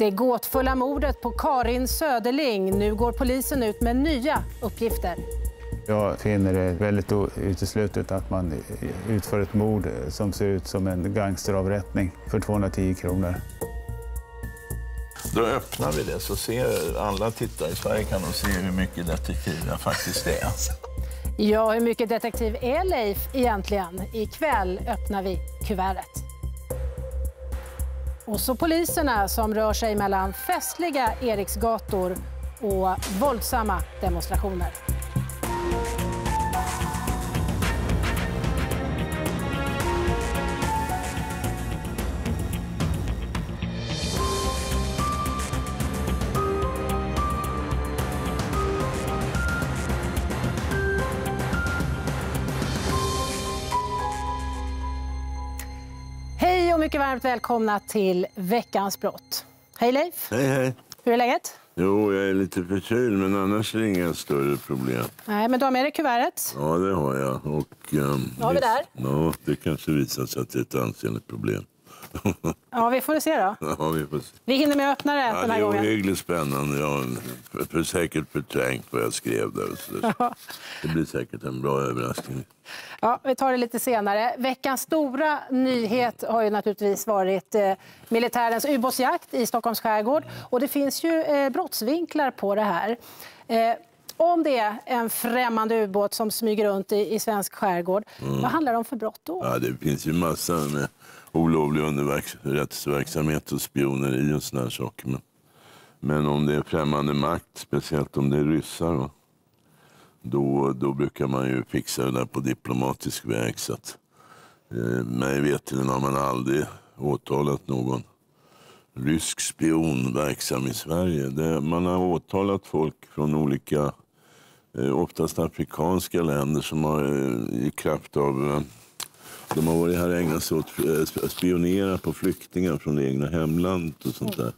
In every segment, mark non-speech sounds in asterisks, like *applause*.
Det gåtfulla mordet på Karin Söderling. Nu går polisen ut med nya uppgifter. Jag finner det väldigt uteslutet att man utför ett mord som ser ut som en gangsteravrättning för 210 kronor. Då öppnar vi det så ser alla tittare i Sverige kan de se hur mycket detektiv jag faktiskt är. Ja, hur mycket detektiv är Leif egentligen? Ikväll öppnar vi kuvertet. Och så poliserna som rör sig mellan festliga Eriksgator och våldsamma demonstrationer. Mycket varmt välkomna till veckans brott. Hej Leif! Hej, hej. Hur är läget? Jo, jag är lite förkyld, men annars är det inga större problem. Nej, men du har med dig kuvertet. Ja, det har jag. Och, um, har vi där? Ja, det kanske visar sig att det är ett ansenligt problem. *laughs* Ja, vi får se då. Ja, vi får se. Vi hinner med att öppna det Ja, den det här är gången. ohyggligt spännande. Jag har för, säkert förträngt vad jag skrev där. Så det, det blir säkert en bra överraskning. Ja, vi tar det lite senare. Veckans stora nyhet har ju naturligtvis varit eh, militärens ubåtsjakt i Stockholms skärgård. Och det finns ju eh, brottsvinklar på det här. Eh, om det är en främmande ubåt som smyger runt i, i svensk skärgård, vad handlar det om för brott då? Ja, det finns ju massor med olovlig underrättelseverksamhet och spioneri och sådana saker. Men, men om det är främmande makt, speciellt om det är ryssar, va? Då, då brukar man ju fixa det där på diplomatisk väg. Så att, eh, mig veterligen har man aldrig åtalat någon rysk spion verksam i Sverige. Det, man har åtalat folk från olika, eh, oftast afrikanska länder som har eh, i kraft av eh, de har varit här och ägnat sig åt eh, att spionera på flyktingar från det egna hemlandet och sånt där.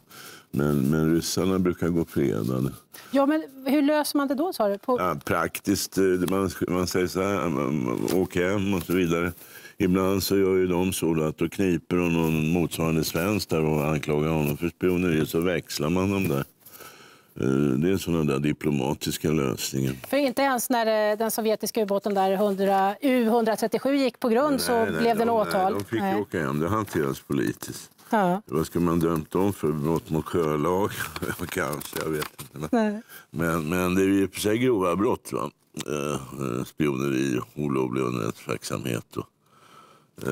Men, men ryssarna brukar gå fredade. Ja, men hur löser man det då, sa du? På... Ja, praktiskt, eh, man, man säger så här, man- åk hem och så vidare. Ibland så gör ju de så att då kniper de någon motsvarande svensk där och anklagar honom för spioneri så växlar man dem där. Eh, Det är sådana där diplomatiska lösningar. För inte ens när eh, den sovjetiska ubåten där 100, U137 gick på grund så Nej, nej, blev det de, en åtal. Nej, de fick Nej. åka hem, det hanteras politiskt. Ja. Vad ska man dömt dem för? Brott mot sjölag? *laughs* Kanske, jag vet inte. Men, Nej. men, men det är ju i och för sig grova brott. Va? Eh, eh, spioneri, olovlig underrättelseverksamhet. Och,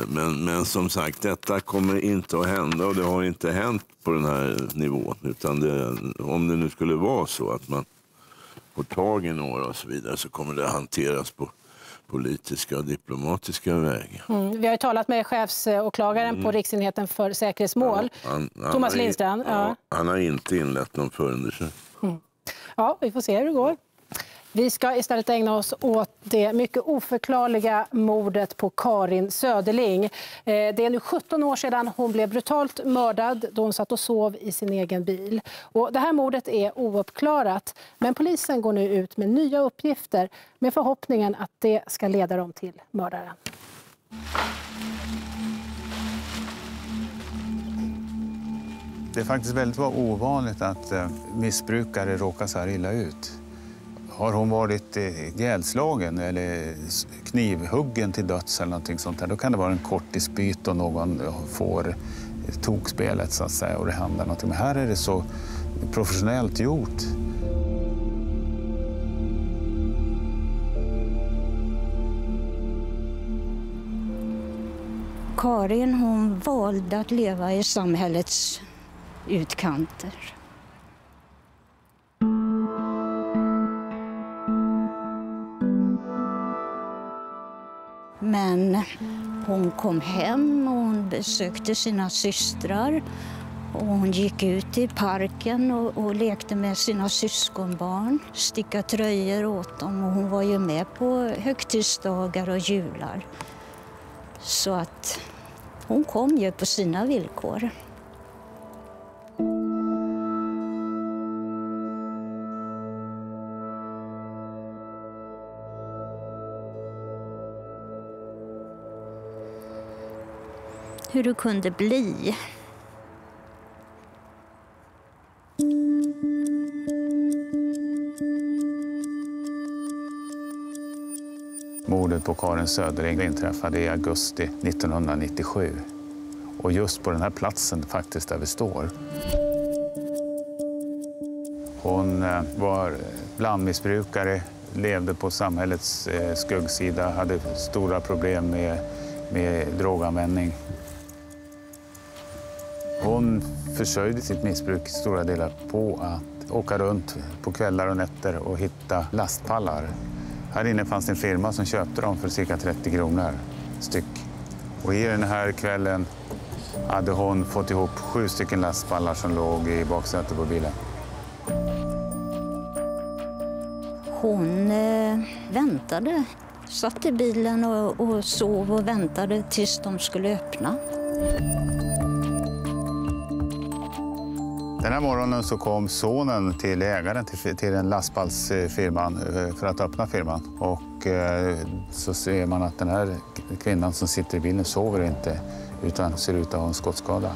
men, men som sagt, detta kommer inte att hända och det har inte hänt på den här nivån. Utan det, om det nu skulle vara så att man får tag i några och så vidare så kommer det hanteras på politiska och diplomatiska vägar. Mm. Vi har talat med chefsåklagaren på Riksenheten för säkerhetsmål. Mm. Han- han Thomas Lindstrand, ja. Ja, han har inte inlett någon förundersökning. Ja, vi får se hur det går. Vi ska istället ägna oss åt det mycket oförklarliga mordet på Karin Söderling. Eh, det är nu 17 år sedan hon blev brutalt mördad då hon satt och sov i sin egen bil. Och det här mordet är ouppklarat, men polisen går nu ut med nya uppgifter med förhoppningen att det ska leda dem till mördaren. Det är faktiskt väldigt ovanligt att eh, missbrukare råkar så här illa ut. Har hon varit eh, ihjälslagen eller knivhuggen till döds eller någonting sånt där, då kan det vara en kort dispyt och någon eh, får eh, tokspelet så att säga och det händer någonting. Men här är det så professionellt gjort. Karin hon valde att leva i samhällets utkanter. Hon kom hem och hon besökte sina systrar. Och hon gick ut i parken och, och lekte med sina syskonbarn, sticka tröjor åt dem. Och hon var ju med på högtidsdagar och jular. Så att hon kom ju på sina villkor. hur du kunde bli. Mordet på Karin Södering inträffade i augusti 1997. Och just på den här platsen faktiskt där vi står. Hon eh, var blandmissbrukare, levde på samhällets eh, skuggsida, hade stora problem med, med droganvändning försörjde sitt missbruk stora delar på att åka runt på kvällar och nätter och hitta lastpallar. Här inne fanns en firma som köpte dem för cirka 30 kronor styck. Och i den här kvällen hade hon fått ihop sju stycken lastpallar som låg i baksätet på bilen. Hon eh, väntade, satt i bilen och, och sov och väntade tills de skulle öppna. Den här morgonen så kom sonen till ägaren till, till den lastpallsfirman eh, för att öppna firman. Och eh, så ser man att den här kvinnan som sitter i bilen sover inte utan ser ut att ha en skottskada.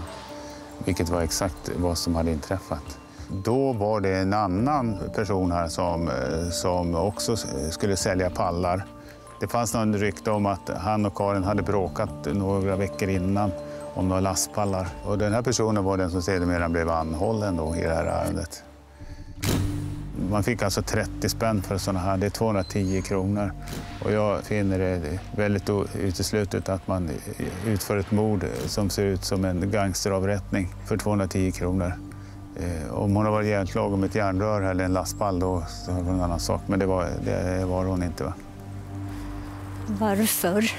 Vilket var exakt vad som hade inträffat. Då var det en annan person här som, eh, som också skulle sälja pallar. Det fanns någon rykte om att han och Karin hade bråkat några veckor innan om några lastpallar. Och den här personen var den som sedermera blev anhållen då i det här ärendet. Man fick alltså 30 spänn för sådana här, det är 210 kronor. Och jag finner det väldigt uteslutet att man utför ett mord som ser ut som en gangsteravrättning för 210 kronor. Eh, om hon har varit hjälplag om ett järnrör eller en lastpall då så är det en annan sak. Men det var, det var hon inte. Va? Varför?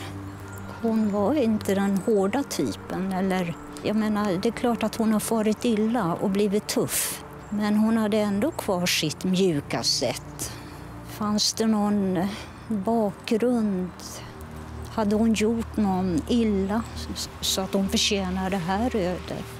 Hon var inte den hårda typen. Eller, jag menar, det är klart att hon har farit illa och blivit tuff. Men hon hade ändå kvar sitt mjuka sätt. Fanns det någon bakgrund? Hade hon gjort någon illa så att hon förtjänar det här ödet?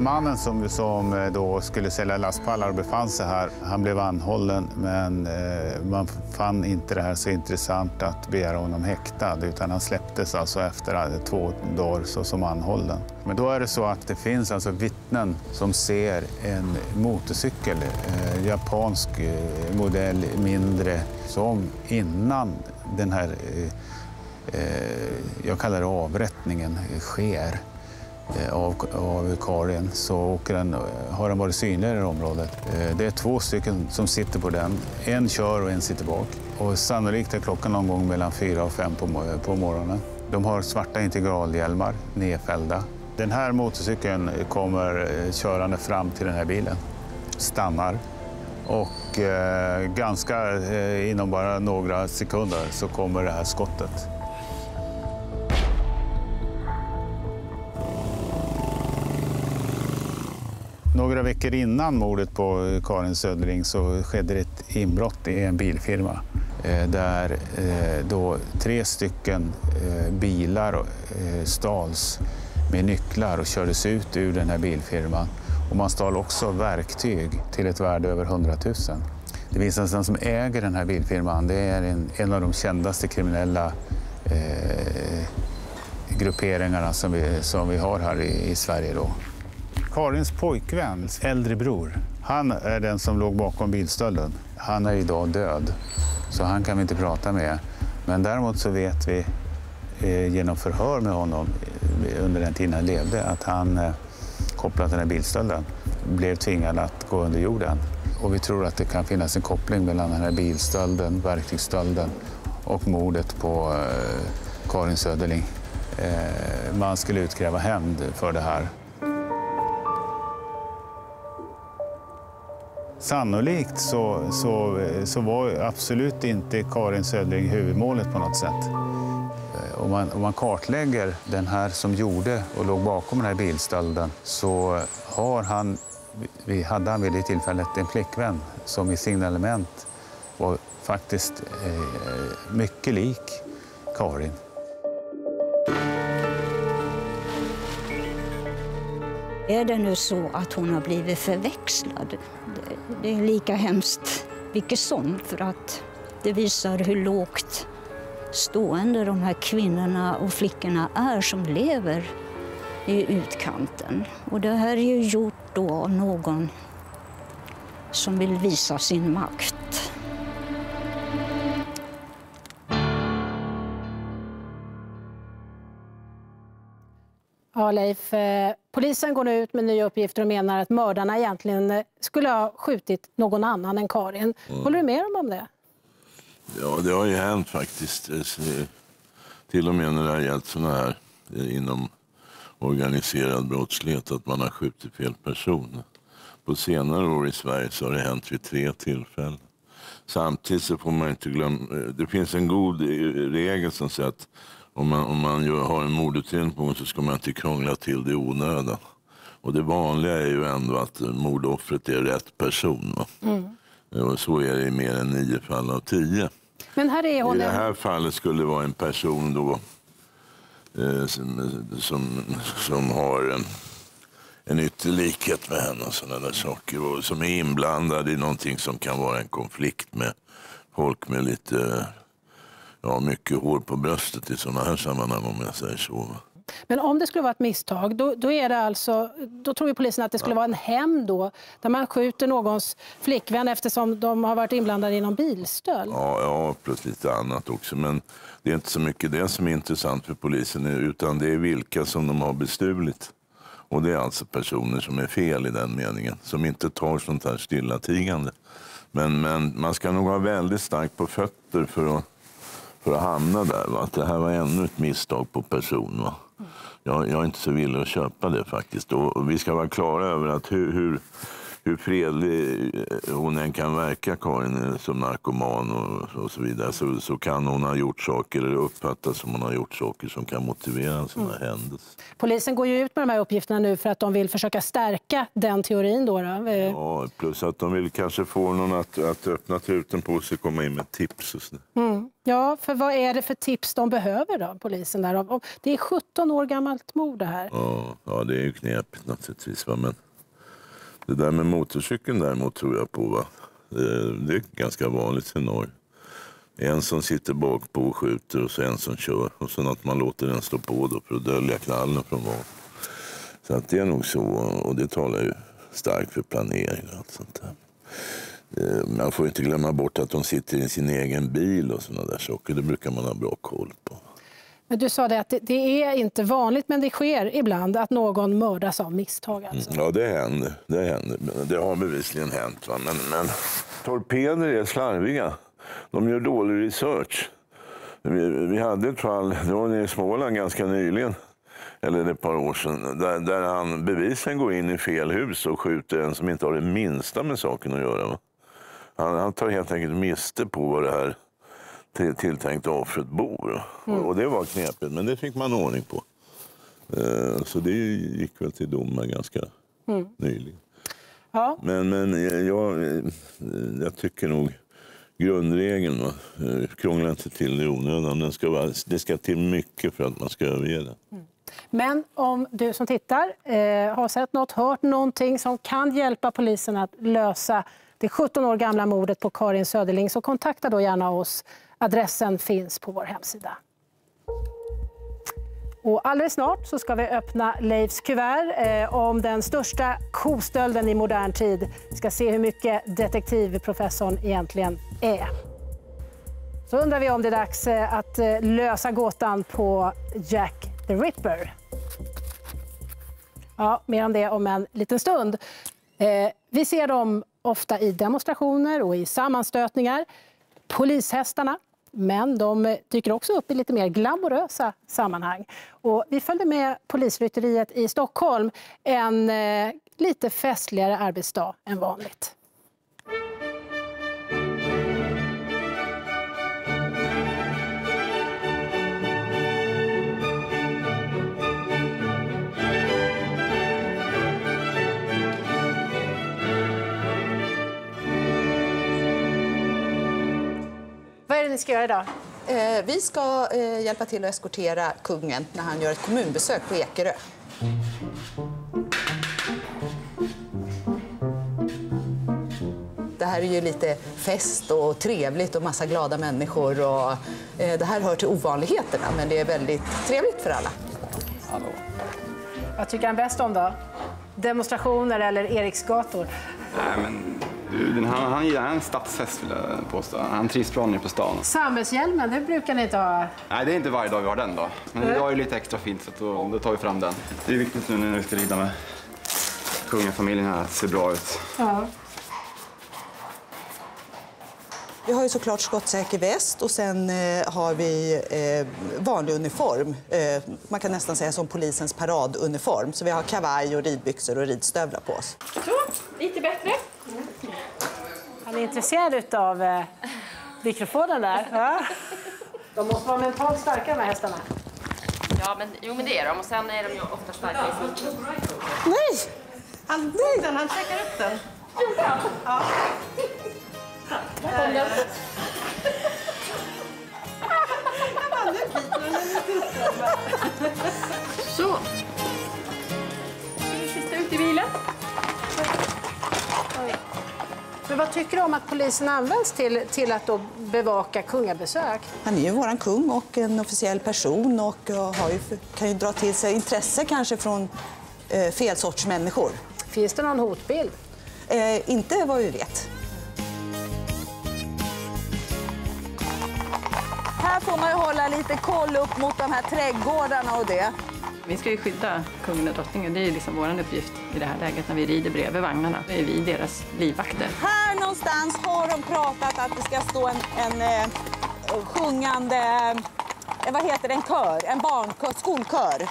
Mannen som, som eh, då skulle sälja lastpallar och befann sig här, han blev anhållen men eh, man fann inte det här så intressant att begära honom häktad utan han släpptes alltså efter eh, två dagar så som anhållen. Men då är det så att det finns alltså vittnen som ser en motorcykel, eh, japansk eh, modell, mindre, som innan den här, eh, eh jag kallar det avrättningen, sker Eh, av, av Karin så åker den, eh, har den varit synlig i det här området. Eh, det är två stycken som sitter på den. En kör och en sitter bak. Och sannolikt är klockan någon gång mellan fyra och fem på, på morgonen. De har svarta integralhjälmar, nedfällda. Den här motorcykeln kommer körande fram till den här bilen, stannar och eh, ganska eh, inom bara några sekunder så kommer det här skottet. Några veckor innan mordet på Karin Söderling så skedde det ett inbrott i en bilfirma eh, där eh, då tre stycken eh, bilar stals med nycklar och kördes ut ur den här bilfirman. Och man stal också verktyg till ett värde över 100 000. Det visar sig att den som äger den här bilfirman det är en, en av de kändaste kriminella eh, grupperingarna som vi, som vi har här i, i Sverige. Då. Karins pojkväns äldre bror, han är den som låg bakom bilstölden. Han är idag död, så han kan vi inte prata med. Men däremot så vet vi eh, genom förhör med honom eh, under den tiden han levde att han eh, kopplat till den här bilstölden blev tvingad att gå under jorden. Och vi tror att det kan finnas en koppling mellan den här bilstölden, verktygsstölden och mordet på eh, Karin Söderling. Eh, man skulle utkräva hämnd för det här. Sannolikt så, så, så var absolut inte Karin Södling huvudmålet på något sätt. Eh, om man, om man kartlägger den här som gjorde och låg bakom den här bilstölden så har han, vi hade han vid det tillfället en flickvän som i signalement var faktiskt eh, mycket lik Karin. Är det nu så att hon har blivit förväxlad? Det är lika hemskt vilket som, för att det visar hur lågt stående de här kvinnorna och flickorna är som lever i utkanten. Och det här är ju gjort då av någon som vill visa sin makt. Ja, Leif, eh, polisen går nu ut med nya uppgifter och menar att mördarna egentligen eh, skulle ha skjutit någon annan än Karin. Mm. Håller du med dem om det? Ja, det har ju hänt faktiskt. Eh, Till och med när det har gällt sådana här inom organiserad brottslighet, att man har skjutit fel person. På senare år i Sverige så har det hänt vid tre tillfällen. Samtidigt så får man inte glömma, det finns en god regel som säger att om man, om man gör, har en mordutredning på gång så ska man inte krångla till det i onödan. Och det vanliga är ju ändå att mordoffret är rätt person. Va? Och så är det i mer än nio fall av tio. Men här är hon I det här fallet skulle det vara en person då eh, som, som, som har en, en ytterlikhet med henne och sådana där saker. Och som är inblandad i någonting som kan vara en konflikt med folk med lite, ja mycket hår på bröstet i sådana här sammanhang om jag säger så. Men om det skulle vara ett misstag, då, då, är det alltså, då tror ju polisen att det skulle vara en hämnd då, där man skjuter någons flickvän eftersom de har varit inblandade i någon bilstöld. Ja, ja, plus lite annat också. Men det är inte så mycket det som är intressant för polisen utan det är vilka som de har bestulit. Och det är alltså personer som är fel i den meningen, som inte tar sånt här stillatigande. Men, men man ska nog ha väldigt starkt på fötter för att, för att hamna där. Va? Att det här var ännu ett misstag på person. Va? Jag, jag är inte så villig att köpa det faktiskt. Och vi ska vara klara över att hur, hur, hur fredlig eh, hon än kan verka, Karin, eh, som narkoman och, och så vidare, så, så kan hon ha gjort saker, eller uppfattas som hon har gjort saker som kan motivera en sån här händelse. Polisen går ju ut med de här uppgifterna nu för att de vill försöka stärka den teorin. Då, då. Eh, Ja, plus att de vill kanske få någon att, att öppna truten på sig och komma in med tips. Och så. Ja, för vad är det för tips de behöver då, polisen? Där? Det är 17 år gammalt mord det här. Ja, ja, det är ju knepigt naturligtvis. Men det där med motorcykeln däremot tror jag på. Va? Det, är ganska vanligt i Norge. En som sitter bak på och skjuter och så en som kör. Och sen att man låter den stå på då för att dölja knallen från var. Så att det är nog så. Och det talar ju starkt för planering och allt sånt där. Eh, man får inte glömma bort att de sitter i sin egen bil och sådana där saker. Det brukar man ha bra koll på. Men du sa det att det, är inte vanligt, men det sker ibland att någon mördas av misstag. Alltså. Mm, ja, det händer. Det, händer. Det har bevisligen hänt. Va? Men, men torpeder är slarviga. De gör dålig research. Vi, vi hade ett fall, det var nere i Småland ganska nyligen, eller ett par år sedan, där, där han bevisligen går in i fel hus och skjuter en som inte har det minsta med saken att göra. Va? Han, han tar helt enkelt miste på vad det här till, tilltänkta offret bor. Och, och det var knepigt, men det fick man ordning på. Eh, Så det gick väl till domar ganska nyligen. Ja. Men, men eh, jag, eh, jag tycker nog grundregeln, va? krångla inte till det i onödan. Den ska vara, det ska till mycket för att man ska överge det. Men om du som tittar eh, har sett något, hört någonting som kan hjälpa polisen att lösa det 17 år gamla mordet på Karin Söderling så kontakta då gärna oss. Adressen finns på vår hemsida. Och alldeles snart så ska vi öppna Leifs kuvert eh, om den största kostölden i modern tid. Vi ska se hur mycket detektivprofessorn egentligen är. Så undrar vi om det är dags eh, att eh, lösa gåtan på Jack the Ripper. Ja, mer om det om en liten stund. Eh, vi ser dem ofta i demonstrationer och i sammanstötningar. Polishästarna, men de dyker också upp i lite mer glamorösa sammanhang. Och vi följde med polisrytteriet i Stockholm en eh, lite festligare arbetsdag än vanligt. Vad är det ni ska göra idag? Eh, vi ska eh, hjälpa till att eskortera kungen när han gör ett kommunbesök på Ekerö. Det här är ju lite fest och trevligt och massa glada människor. Och, eh, det här hör till ovanligheterna, men det är väldigt trevligt för alla. Vad tycker han bäst om då? Demonstrationer eller Eriksgator? Nej, men Den, han, han är en stadshäst vill jag påstå. Han trivs bra nere på stan. Samhällshjälmen, det brukar ni inte ha. Nej, det är inte varje dag vi har den då. Men idag är det lite extra fint så då, då tar vi fram den. Det är viktigt nu när vi ska rida med kungafamiljen här att det ser bra ut. Ja. Vi har ju såklart skottsäker väst och sen eh, har vi eh, vanlig uniform. Eh, man kan nästan säga som polisens paraduniform. Så vi har kavaj och ridbyxor och ridstövlar på oss. Så, lite bättre. Han är intresserad av eh, mikrofonen där. Ja. De måste vara mentalt starka de här hästarna. Ja, men, jo, men det är de. Och sen är de ju ofta starka i Nej! Han, den, han checkar upp den. Så. Ska vi sista ut i bilen? Men vad tycker du om att polisen används till, till att då bevaka kungabesök? Han är ju våran kung och en officiell person och eh, har ju, kan ju dra till sig intresse kanske från eh, fel sorts människor. Finns det någon hotbild? Eh, inte vad vi vet. Här får man ju hålla lite koll upp mot de här trädgårdarna och det. Vi ska ju skydda kungen och drottningen. Det är ju liksom vår uppgift i det här läget när vi rider bredvid vagnarna. Då är vi deras livvakter. Här någonstans har de pratat att det ska stå en, en eh, sjungande, eh, vad heter det, en kör, en barnkör, skolkör.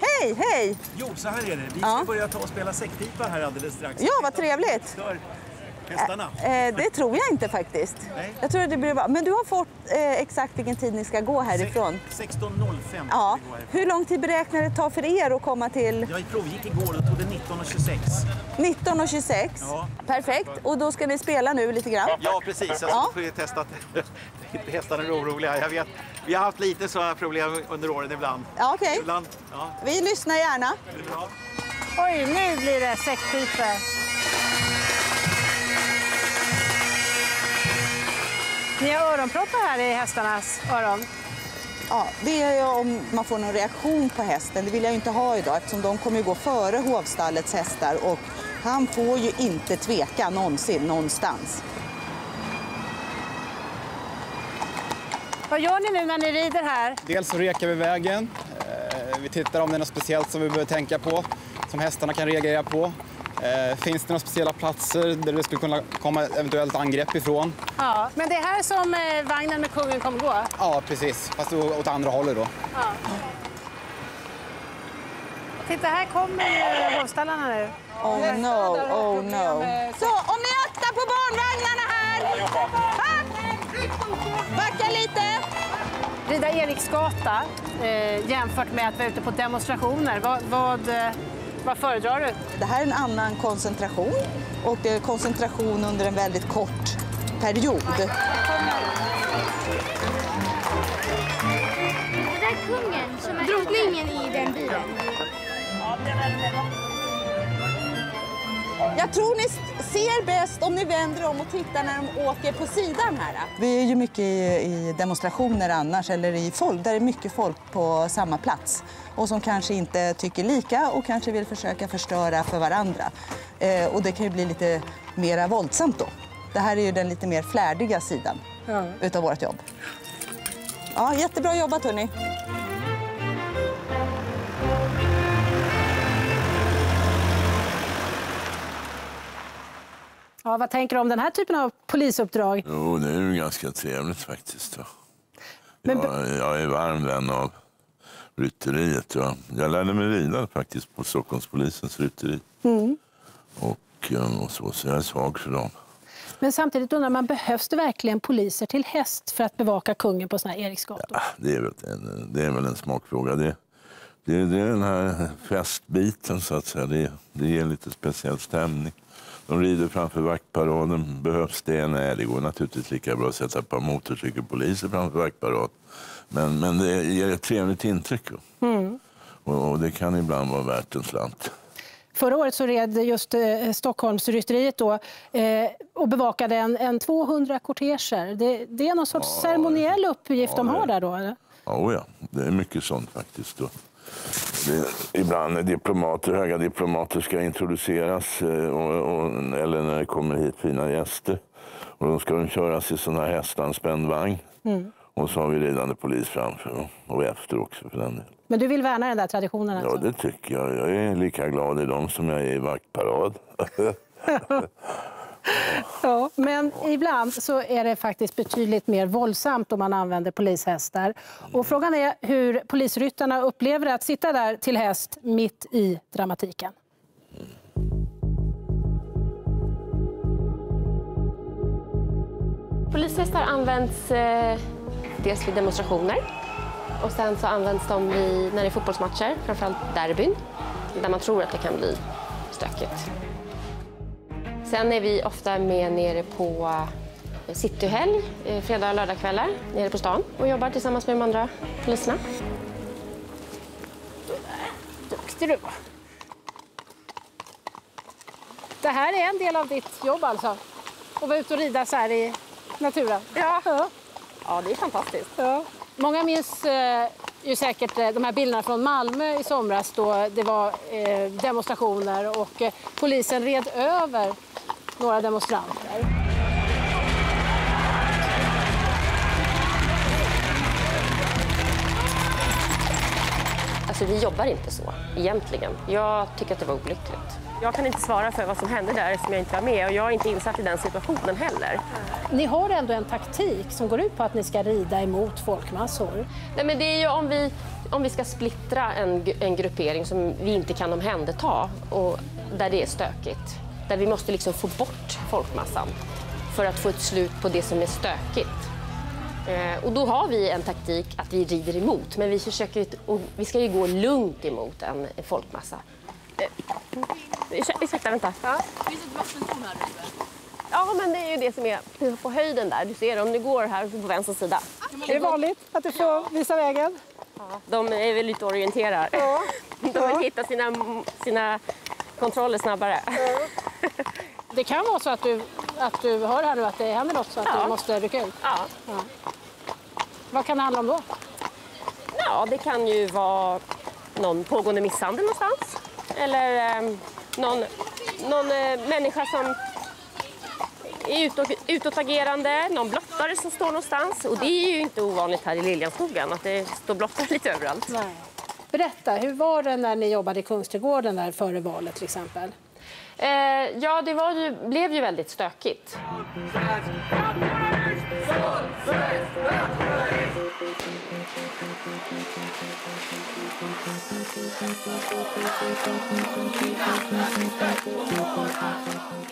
Hej, hej! Jo, så här är det. Vi ska Ja. börja ta och spela säckpipa här alldeles strax. Ja, vad trevligt. Hästarna. Eh, det tror jag inte faktiskt. Nej. Jag tror att det blir bra. Men du har fått eh, exakt vilken tid ni ska gå härifrån. 16.05 Ja. ska. Hur lång tid beräknar det ta för er att komma till Jag provgick igår och tog det 19.26. 19.26? Ja. Perfekt. Och då ska ni spela nu lite grann? Ja, precis. Jag Ja. får ju testa att inte *laughs* hästarna är oroliga. Jag vet, vi har haft lite sådana problem under åren ibland. Ja, okej. Ibland, ja, Vi lyssnar gärna. det är bra. Oj, nu blir det säckpipor. Ni har öronproppar här i hästarnas öron. Ja, det är om man får någon reaktion på hästen. Det vill jag inte ha idag eftersom de kommer ju gå före hovstallets hästar och han får ju inte tveka någonsin någonstans. Vad gör ni nu när ni rider här? Dels så rekar vi vägen. Eh, Vi tittar om det är något speciellt som vi behöver tänka på, som hästarna kan reagera på. Eh, Finns det några speciella platser där det skulle kunna komma eventuellt angrepp ifrån? Ja, men det är här som eh, vagnen med kungen kommer gå. Ja, precis. Fast åt andra hållet då. Titta, här kommer hovstallarna nu. Oh no, oh no. Så, om ni aktar på barnvagnarna här! Ha! Backa lite! Rida Eriksgata eh, jämfört med att vara ute på demonstrationer. Vad, vad, eh, vad föredrar du? Det här är en annan koncentration och det är koncentration under en väldigt kort period. Det där är kungen som är drottningen i den bilen. Jag tror ni ser bäst om ni vänder om och tittar när de åker på sidan här. Vi är ju mycket i, demonstrationer annars, eller i folk, där det är mycket folk på samma plats och som kanske inte tycker lika och kanske vill försöka förstöra för varandra. Eh, och det kan ju bli lite mera våldsamt då. Det här är ju den lite mer flärdiga sidan utav vårt jobb. Ja, jättebra jobbat hörni. Ja, vad tänker du om den här typen av polisuppdrag? Jo, det är ju ganska trevligt faktiskt. Då. Men- Jag, jag är varm vän av rytteriet. Jag, jag lärde mig rida faktiskt på Stockholmspolisens rytteri. Mm. Och, eh, och så, så jag är svag för dem. Men samtidigt undrar man, behövs det verkligen poliser till häst för att bevaka kungen på såna här Eriksgator? Det är väl en, det är väl en smakfråga. Det, det, det är den här festbiten så att säga. Det, det ger lite speciell stämning. De rider framför vaktparaden. Behövs det? Nej, det går naturligtvis lika bra att sätta ett par motorcykelpoliser framför vaktparad. Men, men det ger ett trevligt intryck. Mm. Och, och det kan ibland vara värt en slant. Förra året så red just eh, Stockholmsrytteriet då, eh, och bevakade en, en 200 korteger. Det, det är någon sorts ceremoniell uppgift de Ja, det- har där då? Eller? Ja, ja, det är mycket sånt faktiskt. Då. Det, ibland diplomater, höga diplomater ska introduceras eh, och, och, eller när det kommer hit fina gäster. Och då ska de köras i sån här hästanspänd vagn. Mm. Och så har vi ridande polis framför och, efter också för den delen. Men du vill värna den där traditionen Ja, alltså? det tycker jag. Jag är lika glad i dem som jag är i vaktparad. *laughs* *laughs* *laughs* Ja, men ibland så är det faktiskt betydligt mer våldsamt om man använder polishästar. Och frågan är hur polisryttarna upplever att sitta där till häst mitt i dramatiken. Polishästar används eh, dels vid demonstrationer och sen så används de vid, när det är fotbollsmatcher, framförallt derbyn, där man tror att det kan bli stökigt. Sen är vi ofta med nere på eh, cityhelg, eh, fredag och lördagskvällar, nere på stan och jobbar tillsammans med de andra poliserna. Duktig du var. Det här är en del av ditt jobb alltså? Att vara ute och rida så här i naturen? Ja, ja. ja det är fantastiskt. Ja. Många minns eh, ju säkert eh, de här bilderna från Malmö i somras då det var eh, demonstrationer och eh, polisen red över några demonstranter. Alltså vi jobbar inte så egentligen. Jag tycker att det var olyckligt. Jag kan inte svara för vad som hände där eftersom jag inte var med och jag är inte insatt i den situationen heller. Ni har ändå en taktik som går ut på att ni ska rida emot folkmassor. Nej, men det är ju om vi, om vi ska splittra en, en gruppering som vi inte kan omhänderta och där det är stökigt. Där vi måste liksom få bort folkmassan för att få ett slut på det som är stökigt. Eh, och då har vi en taktik att vi rider emot, men vi, försöker, vi ska ju gå lugnt emot en folkmassa. Eh, ursäkta, ursäkta, vänta. Ja. Finns ett vattentorn här uppe? ja, men det är ju det som är på höjden där. Du ser om du går här på vänster sida. Är det vanligt att du får visa vägen? De är väl lite orienterare. *laughs* De vill hitta sina, sina kontroller snabbare. *laughs* Det kan vara så att du, att du hör här nu att det händer något så att Ja. du måste rycka ut. Ja. Vad kan det handla om då? ja, det kan ju vara någon pågående misshandel någonstans. Eller eh, någon, någon eh, människa som är utåt, utåtagerande, någon blottare som står någonstans. Och det är ju inte ovanligt här i Liljanskogen att det står blottare *laughs* lite överallt. Nej. Berätta, hur var det när ni jobbade i Kungsträdgården där före valet till exempel? Eh, ja, det var ju, blev ju väldigt stökigt.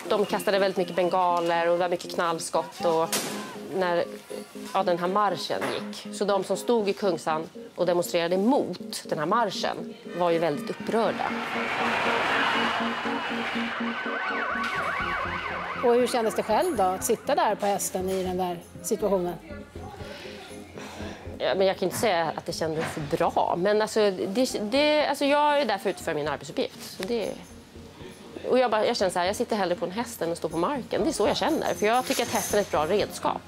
De kastade väldigt mycket bengaler och det var mycket knallskott och när ja, den här marschen gick. Så de som stod i Kungsan och demonstrerade mot den här marschen var ju väldigt upprörda. Och hur kändes det själv då att sitta där på hästen i den där situationen? Ja, men jag kan inte säga att det kändes bra, men alltså, det, det, alltså jag är där för att utföra min arbetsuppgift. Så det, och jag, bara, jag känner så här, jag sitter hellre på en häst än att stå på marken. Det är så jag känner, för jag tycker att hästen är ett bra redskap.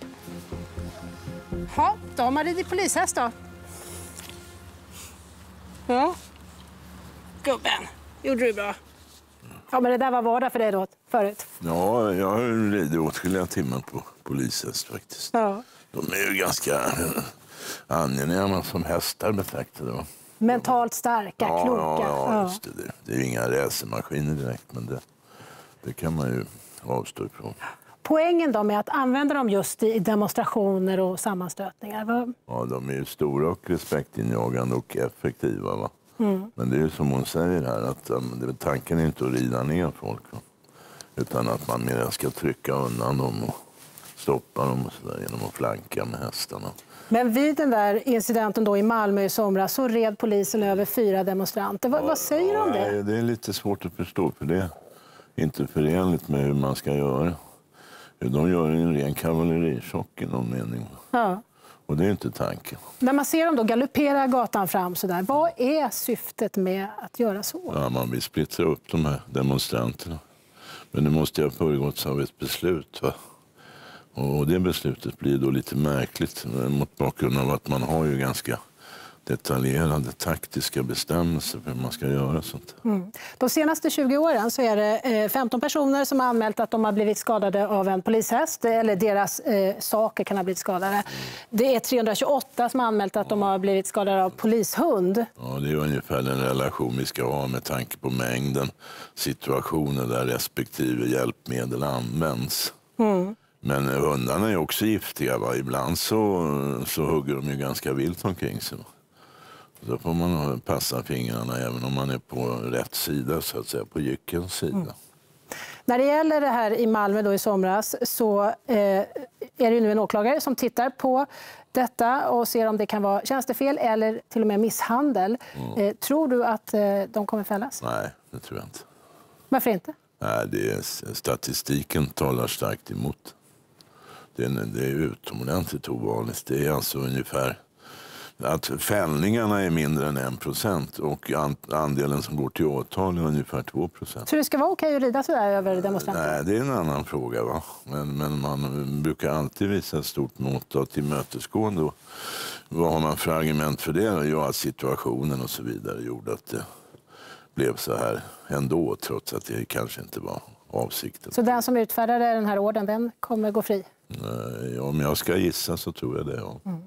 Ja, då har man ridit polishäst då. Ja. Gubben, gjorde du bra. Ja, men det där var vardag för dig då, förut? Ja, jag har ridit åtskilliga timmar på polishäst faktiskt. Ja. De är ju ganska angenäma som hästar betraktade. va? Mentalt starka, Ja, kloka. ja, ja, just det. Det- är ju inga racermaskiner direkt, men det, det kan man ju avstå ifrån. Poängen då med att använda dem just i demonstrationer och sammanstötningar? Vad... Ja, de är ju stora och respektinjagande och effektiva. Va? Mm. Men det är ju som hon säger här, att um, tanken är inte att rida ner folk. Va? Utan att man mer ska trycka undan dem och stoppa dem och så där, genom att flanka med hästarna. Men vid den där incidenten då i Malmö i somras så red polisen över fyra demonstranter. Vad, vad säger du om det? Det är lite svårt att förstå, för det är inte förenligt med hur man ska göra. De gör en ren kavallerichock i någon mening. Ja. Och det är inte tanken. När man ser dem då galoppera gatan fram så där, vad är syftet med att göra så? Ja, man vill splittra upp de här demonstranterna. Men det måste ha föregåtts av ett beslut. Va? Och det beslutet blir då lite märkligt eh, mot bakgrund av att man har ju ganska detaljerade taktiska bestämmelser för hur man ska göra sånt. Mm. De senaste 20 åren så är det eh, 15 personer som har anmält att de har blivit skadade av en polishäst, eller deras eh, saker kan ha blivit skadade. Det är 328 som har anmält att de har blivit skadade av polishund. Ja, det är ungefär den relation vi ska ha med tanke på mängden situationer där respektive hjälpmedel används. Mm. Men hundarna är också giftiga. Va? Ibland så, så hugger de ju ganska vilt omkring sig. Då får man passa fingrarna även om man är på rätt sida, så att säga, på jyckens sida. Mm. När det gäller det här i Malmö då i somras så eh, är det nu en åklagare som tittar på detta och ser om det kan vara tjänstefel eller till och med misshandel. Mm. Eh, tror du att eh, de kommer fällas? Nej, det tror jag inte. Varför inte? Nej, det är, statistiken talar starkt emot. Det är, det är utomordentligt ovanligt. Det är alltså ungefär att fällningarna är mindre än 1 procent och andelen som går till åtal är ungefär 2 procent. Så det ska vara okej att rida sådär över demonstranter? Nej, det är en annan fråga. Va? Men, men man brukar alltid visa ett stort mått av tillmötesgående. Vad har man för argument för det? Ja, att situationen och så vidare gjorde att det blev så här ändå, trots att det kanske inte var avsikten. Så den som utfärdade den här orden, den kommer gå fri? Nej, om jag ska gissa så tror jag det, ja. Mm.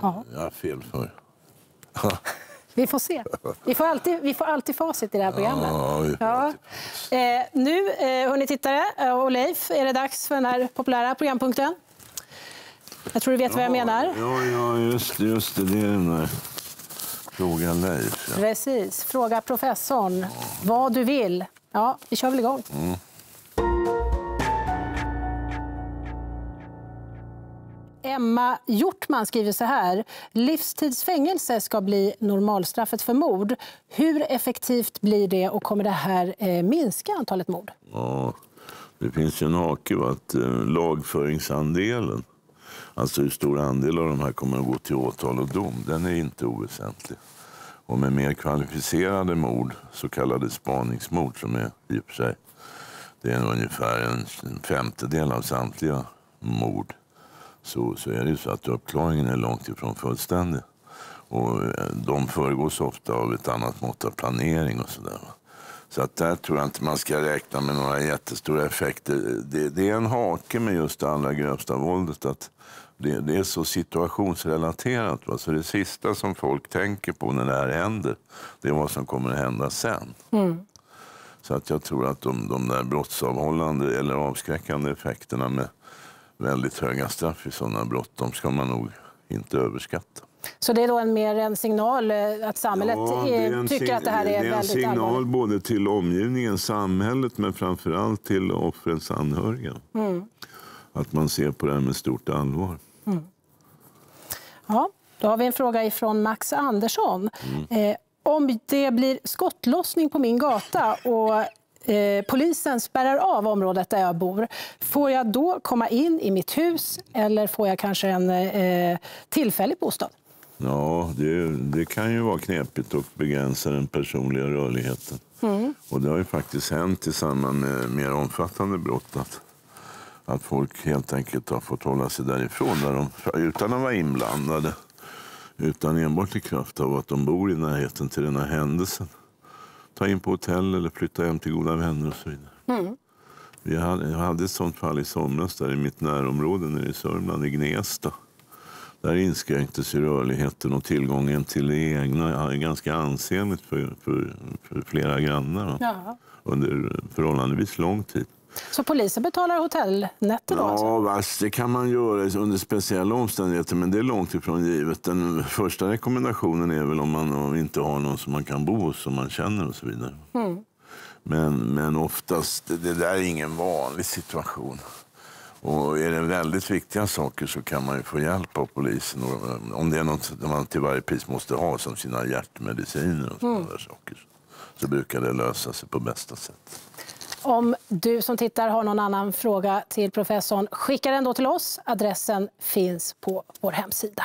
Ja. Jag har fel för. *laughs* *laughs* Vi får se. Vi får alltid, vi får alltid facit i det här programmet. Ja, Ja. Eh, nu, eh, hörni tittare eh, och Leif, är det dags för den här populära programpunkten. Jag tror du vet vad jag menar. Ja, ja just, det, just det. Det är den där Fråga Leif. Ja. Precis. Fråga professorn vad du vill. Ja, vi kör väl igång. Mm. Emma Hjortman skriver så här. Livstidsfängelse ska bli normalstraffet för mord. Hur effektivt blir det och kommer det här eh, minska antalet mord? Ja, det finns ju en hake, att eh, lagföringsandelen, alltså hur stor andel av de här kommer att gå till åtal och dom, den är inte oväsentlig. Och med mer kvalificerade mord, så kallade spaningsmord, som är i och för sig det är ungefär en femtedel av samtliga mord, så, så är det så att uppklaringen är långt ifrån fullständig. Och eh, de föregås ofta av ett annat mått av planering och sådär. Så att där tror jag inte man ska räkna med några jättestora effekter. Det, det är en hake med just det allra grövsta våldet. att det, det är så situationsrelaterat. Va? Så det sista som folk tänker på när det här händer, det är vad som kommer att hända sen. Mm. Så att jag tror att de, de där brottsavhållande eller avskräckande effekterna med väldigt höga straff i sådana brott, de ska man nog inte överskatta. Så det är då en, mer en signal eh, att samhället Ja, är tycker att det här är, det är en väldigt signal allvarligt? både till omgivningen, samhället, men framför allt till offrens anhöriga. Mm. Att man ser på det här med stort allvar. Mm. Ja, då har vi en fråga från Max Andersson. Mm. Eh, om det blir skottlossning på min gata och eh, polisen spärrar av området där jag bor, får jag då komma in i mitt hus eller får jag kanske en eh, tillfällig bostad? Ja, det, det kan ju vara knepigt och begränsa den personliga rörligheten. Mm. Och det har ju faktiskt hänt i samband med mer omfattande brott att, att folk helt enkelt har fått hålla sig därifrån där de, utan att vara inblandade. Utan enbart i kraft av att de bor i närheten till den här händelsen. Ta in på hotell eller flytta hem till goda vänner och så vidare. Mm. Vi hade, jag hade ett sånt fall i somras där i mitt närområde nere i Sörmland, i Gnesta. Där inskränktes ju rörligheten och tillgången till det egna är ganska ansenligt för, för, för flera grannar under förhållandevis lång tid. Så polisen betalar hotellnätter då? Alltså? Ja, vars, det kan man göra under speciella omständigheter, men det är långt ifrån givet. Den första rekommendationen är väl om man inte har någon som man kan bo hos, som man känner och så vidare. Mm. Men, men oftast, det, där är ingen vanlig situation. Och är det väldigt viktiga saker så kan man få hjälp av polisen. Eh, om det är något man till varje pris måste ha, som sina hjärtmediciner och sådana Mm. saker, så brukar det lösa sig på bästa sätt. Om du som tittar har någon annan fråga till professorn, skicka den då till oss. Adressen finns på vår hemsida.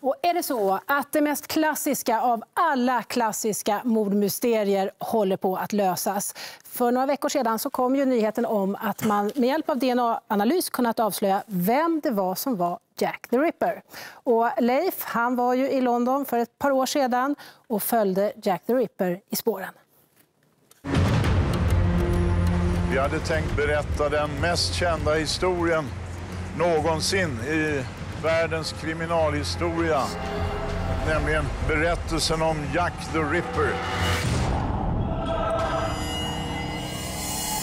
Och är det så att det mest klassiska av alla klassiska mordmysterier håller på att lösas? För några veckor sedan så kom ju nyheten om att man med hjälp av DNA-analys kunnat avslöja vem det var som var Jack the Ripper. Och Leif han var ju i London för ett par år sedan och följde Jack the Ripper i spåren. Vi hade tänkt berätta den mest kända historien någonsin i världens kriminalhistoria. Nämligen berättelsen om Jack the Ripper.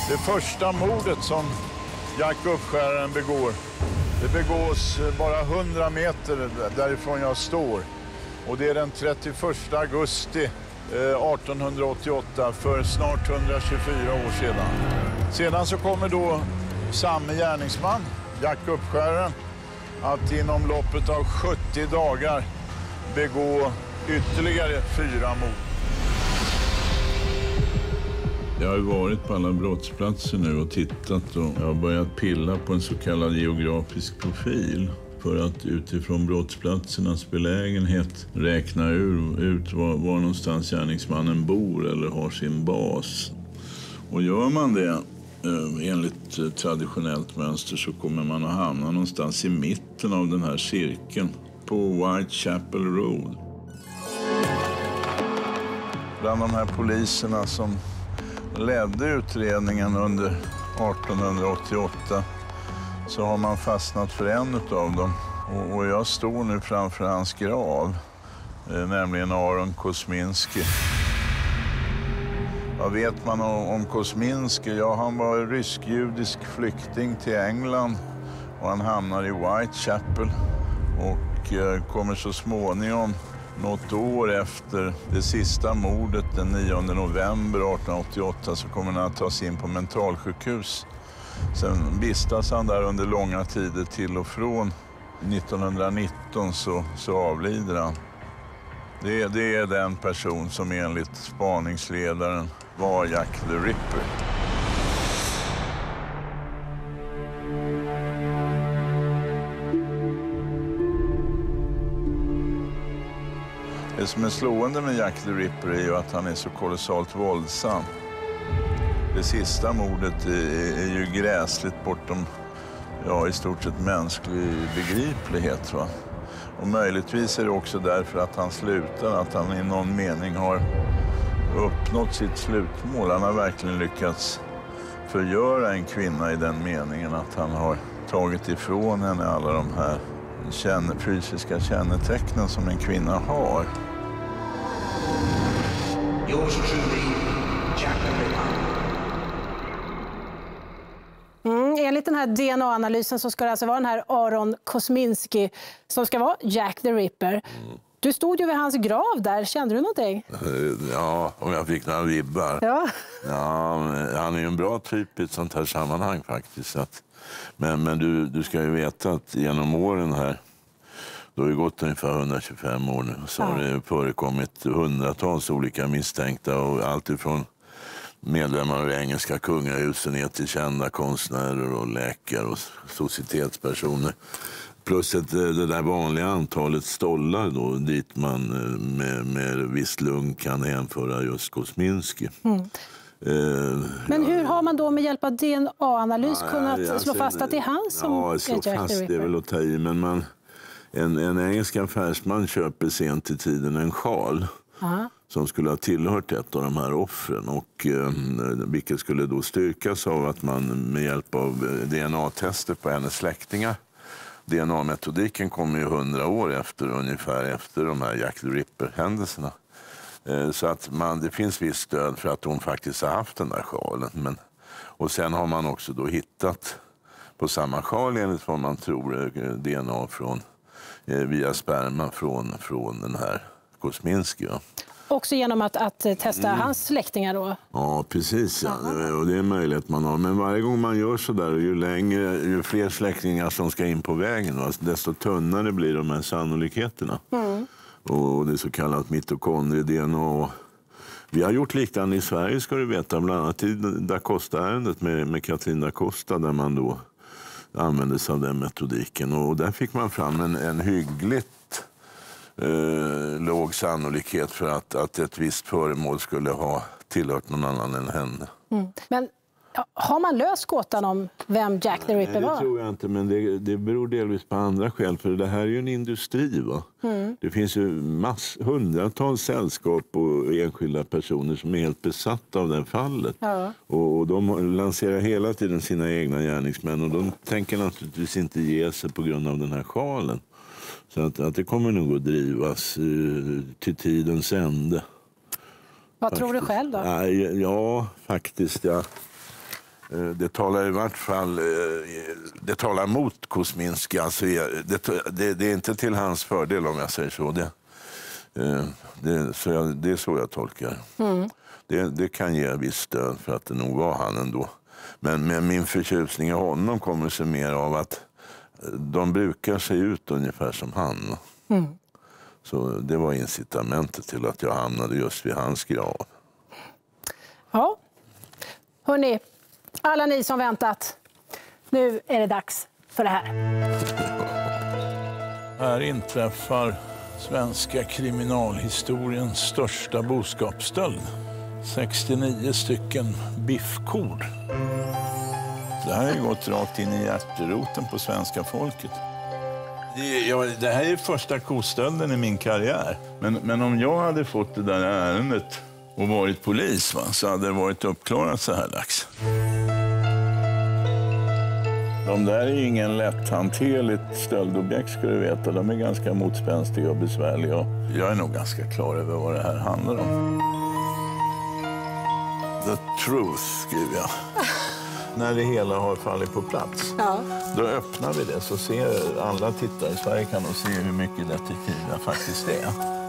Det första mordet som Jack Uppskäraren begår, det begås bara 100 meter därifrån jag står. Och det är den 31 augusti Eh, 1888, för snart 124 år sedan. Sedan så kommer då samme gärningsman, Jack Uppskäraren, att inom loppet av 70 dagar begå ytterligare fyra mord. Jag har varit på alla brottsplatser nu och tittat och jag har börjat pilla på en så kallad geografisk profil för att utifrån brottsplatsernas belägenhet räkna ur, ut var, var någonstans gärningsmannen bor eller har sin bas. Och gör man det eh, enligt eh, traditionellt mönster så kommer man att hamna någonstans i mitten av den här cirkeln på Whitechapel Road. Bland de här poliserna som ledde utredningen under 1888 så har man fastnat för en av dem. Och, och jag står nu framför hans grav, eh, nämligen Aron Kosminski. Vad vet man om, om Kosminski? Ja, han var rysk-judisk flykting till England och han hamnar i Whitechapel och eh, kommer så småningom något år efter det sista mordet den 9 november 1888 så kommer han att tas in på mentalsjukhus. Sen vistas han där under långa tider till och från. 1919 så, så avlider han. Det, det är den person som enligt spaningsledaren var Jack the Ripper. Det som är slående med Jack the Ripper är ju att han är så kolossalt våldsam. Det sista mordet är, är ju gräsligt bortom ja, i stort sett mänsklig begriplighet. Va? Och möjligtvis är det också därför att han slutar, att han i någon mening har uppnått sitt slutmål. Han har verkligen lyckats förgöra en kvinna i den meningen att han har tagit ifrån henne alla de här känne, fysiska kännetecknen som en kvinna har. Yours truly, Jack the Ripper. Mm, enligt den här DNA-analysen så ska det alltså vara den här Aron Kosminski som ska vara Jack the Ripper. Du stod ju vid hans grav där. Kände du någonting? Eh, Ja, om jag fick några vibbar. Ja. Ja, han är ju en bra typ i ett sånt här sammanhang faktiskt. Att, men men du, du ska ju veta att genom åren här, då har det gått ungefär 125 år nu, så har det förekommit hundratals olika misstänkta och allt ifrån medlemmar av det engelska kungahuset ner till kända konstnärer och läkare och societetspersoner. Plus ett, eh, det där vanliga antalet stollar då, dit man eh, med, med visst lugn kan hänföra just Kosminski. Mm. Eh, Men hur har man då med hjälp av DNA-analys kunnat alltså, slå fast att det är han som ja, är slå Jack fast the det är väl att ta i, men man, en, en engelsk affärsman köper sent i tiden en sjal Ja som skulle ha tillhört ett av de här offren. Och, eh, vilket skulle då styrkas av att man med hjälp av eh, DNA-tester på hennes släktingar DNA-metodiken kommer ju hundra år efter ungefär efter de här Jack the Ripper-händelserna. Eh, Så att man, det finns visst stöd för att hon faktiskt har haft den där sjalen. Men, och sen har man också då hittat på samma sjal enligt vad man tror eh, DNA från, eh, via sperma från, från den här Kosminski. Också genom att, att testa Mm. hans släktingar då? Ja, precis. Ja. Och det är en möjlighet man har. Men varje gång man gör så där, ju, längre, ju fler släktingar som ska in på vägen, va, desto tunnare blir de här sannolikheterna. Och det är så kallat mitokondrie-DNA. Och Vi har gjort liknande i Sverige, ska du veta. Bland annat i Da Costa-ärendet med, med Katrin da Costa, där man då använde sig av den metodiken. Och där fick man fram en, en hyggligt eh, låg sannolikhet för att, att ett visst föremål skulle ha tillhört någon annan än henne. Mm. Men Har man löst gåtan om vem Jack the Ripper Nej, det var? tror jag inte, men det, det beror delvis på andra skäl. För det här är ju en industri. Va? Mm. Det finns ju mass, hundratals sällskap och enskilda personer som är helt besatta av det fallet. Ja. Och, och de lanserar hela tiden sina egna gärningsmän och de tänker naturligtvis inte ge sig på grund av den här sjalen. Så att, att det kommer nog att drivas eh, till tidens ände. Vad tror du själv då? Nej, ja, faktiskt. Ja. Eh, Det talar i vart fall eh, det talar mot Kosminski. Alltså, eh, det, det, det är inte till hans fördel om jag säger så. Det, det, så jag, det är så jag tolkar Mm. det. Det kan ge viss stöd för att det nog var han ändå. Men, men min förtjusning i honom kommer sig mer av att de brukar se ut ungefär som han. Mm. Så det var incitamentet till att jag hamnade just vid hans grav. Ja. Hörni, alla ni som väntat. Nu är det dags för det här. Här inträffar svenska kriminalhistoriens största boskapsstöld. 69 stycken biffkor. Det här har ju gått rakt in i hjärteroten på svenska folket. Det, ja, det här är första kostölden i min karriär. Men, men om jag hade fått det där ärendet och varit polis va, så hade det varit uppklarat så här dags. De där är ingen lätthanterligt stöldobjekt ska du veta. De är ganska motspänstiga och besvärliga. Jag är nog ganska klar över vad det här handlar om. The truth skriver jag. *laughs* När det hela har fallit på plats. Ja. Då öppnar vi det så ser alla tittare i Sverige kan de se hur mycket jag faktiskt är.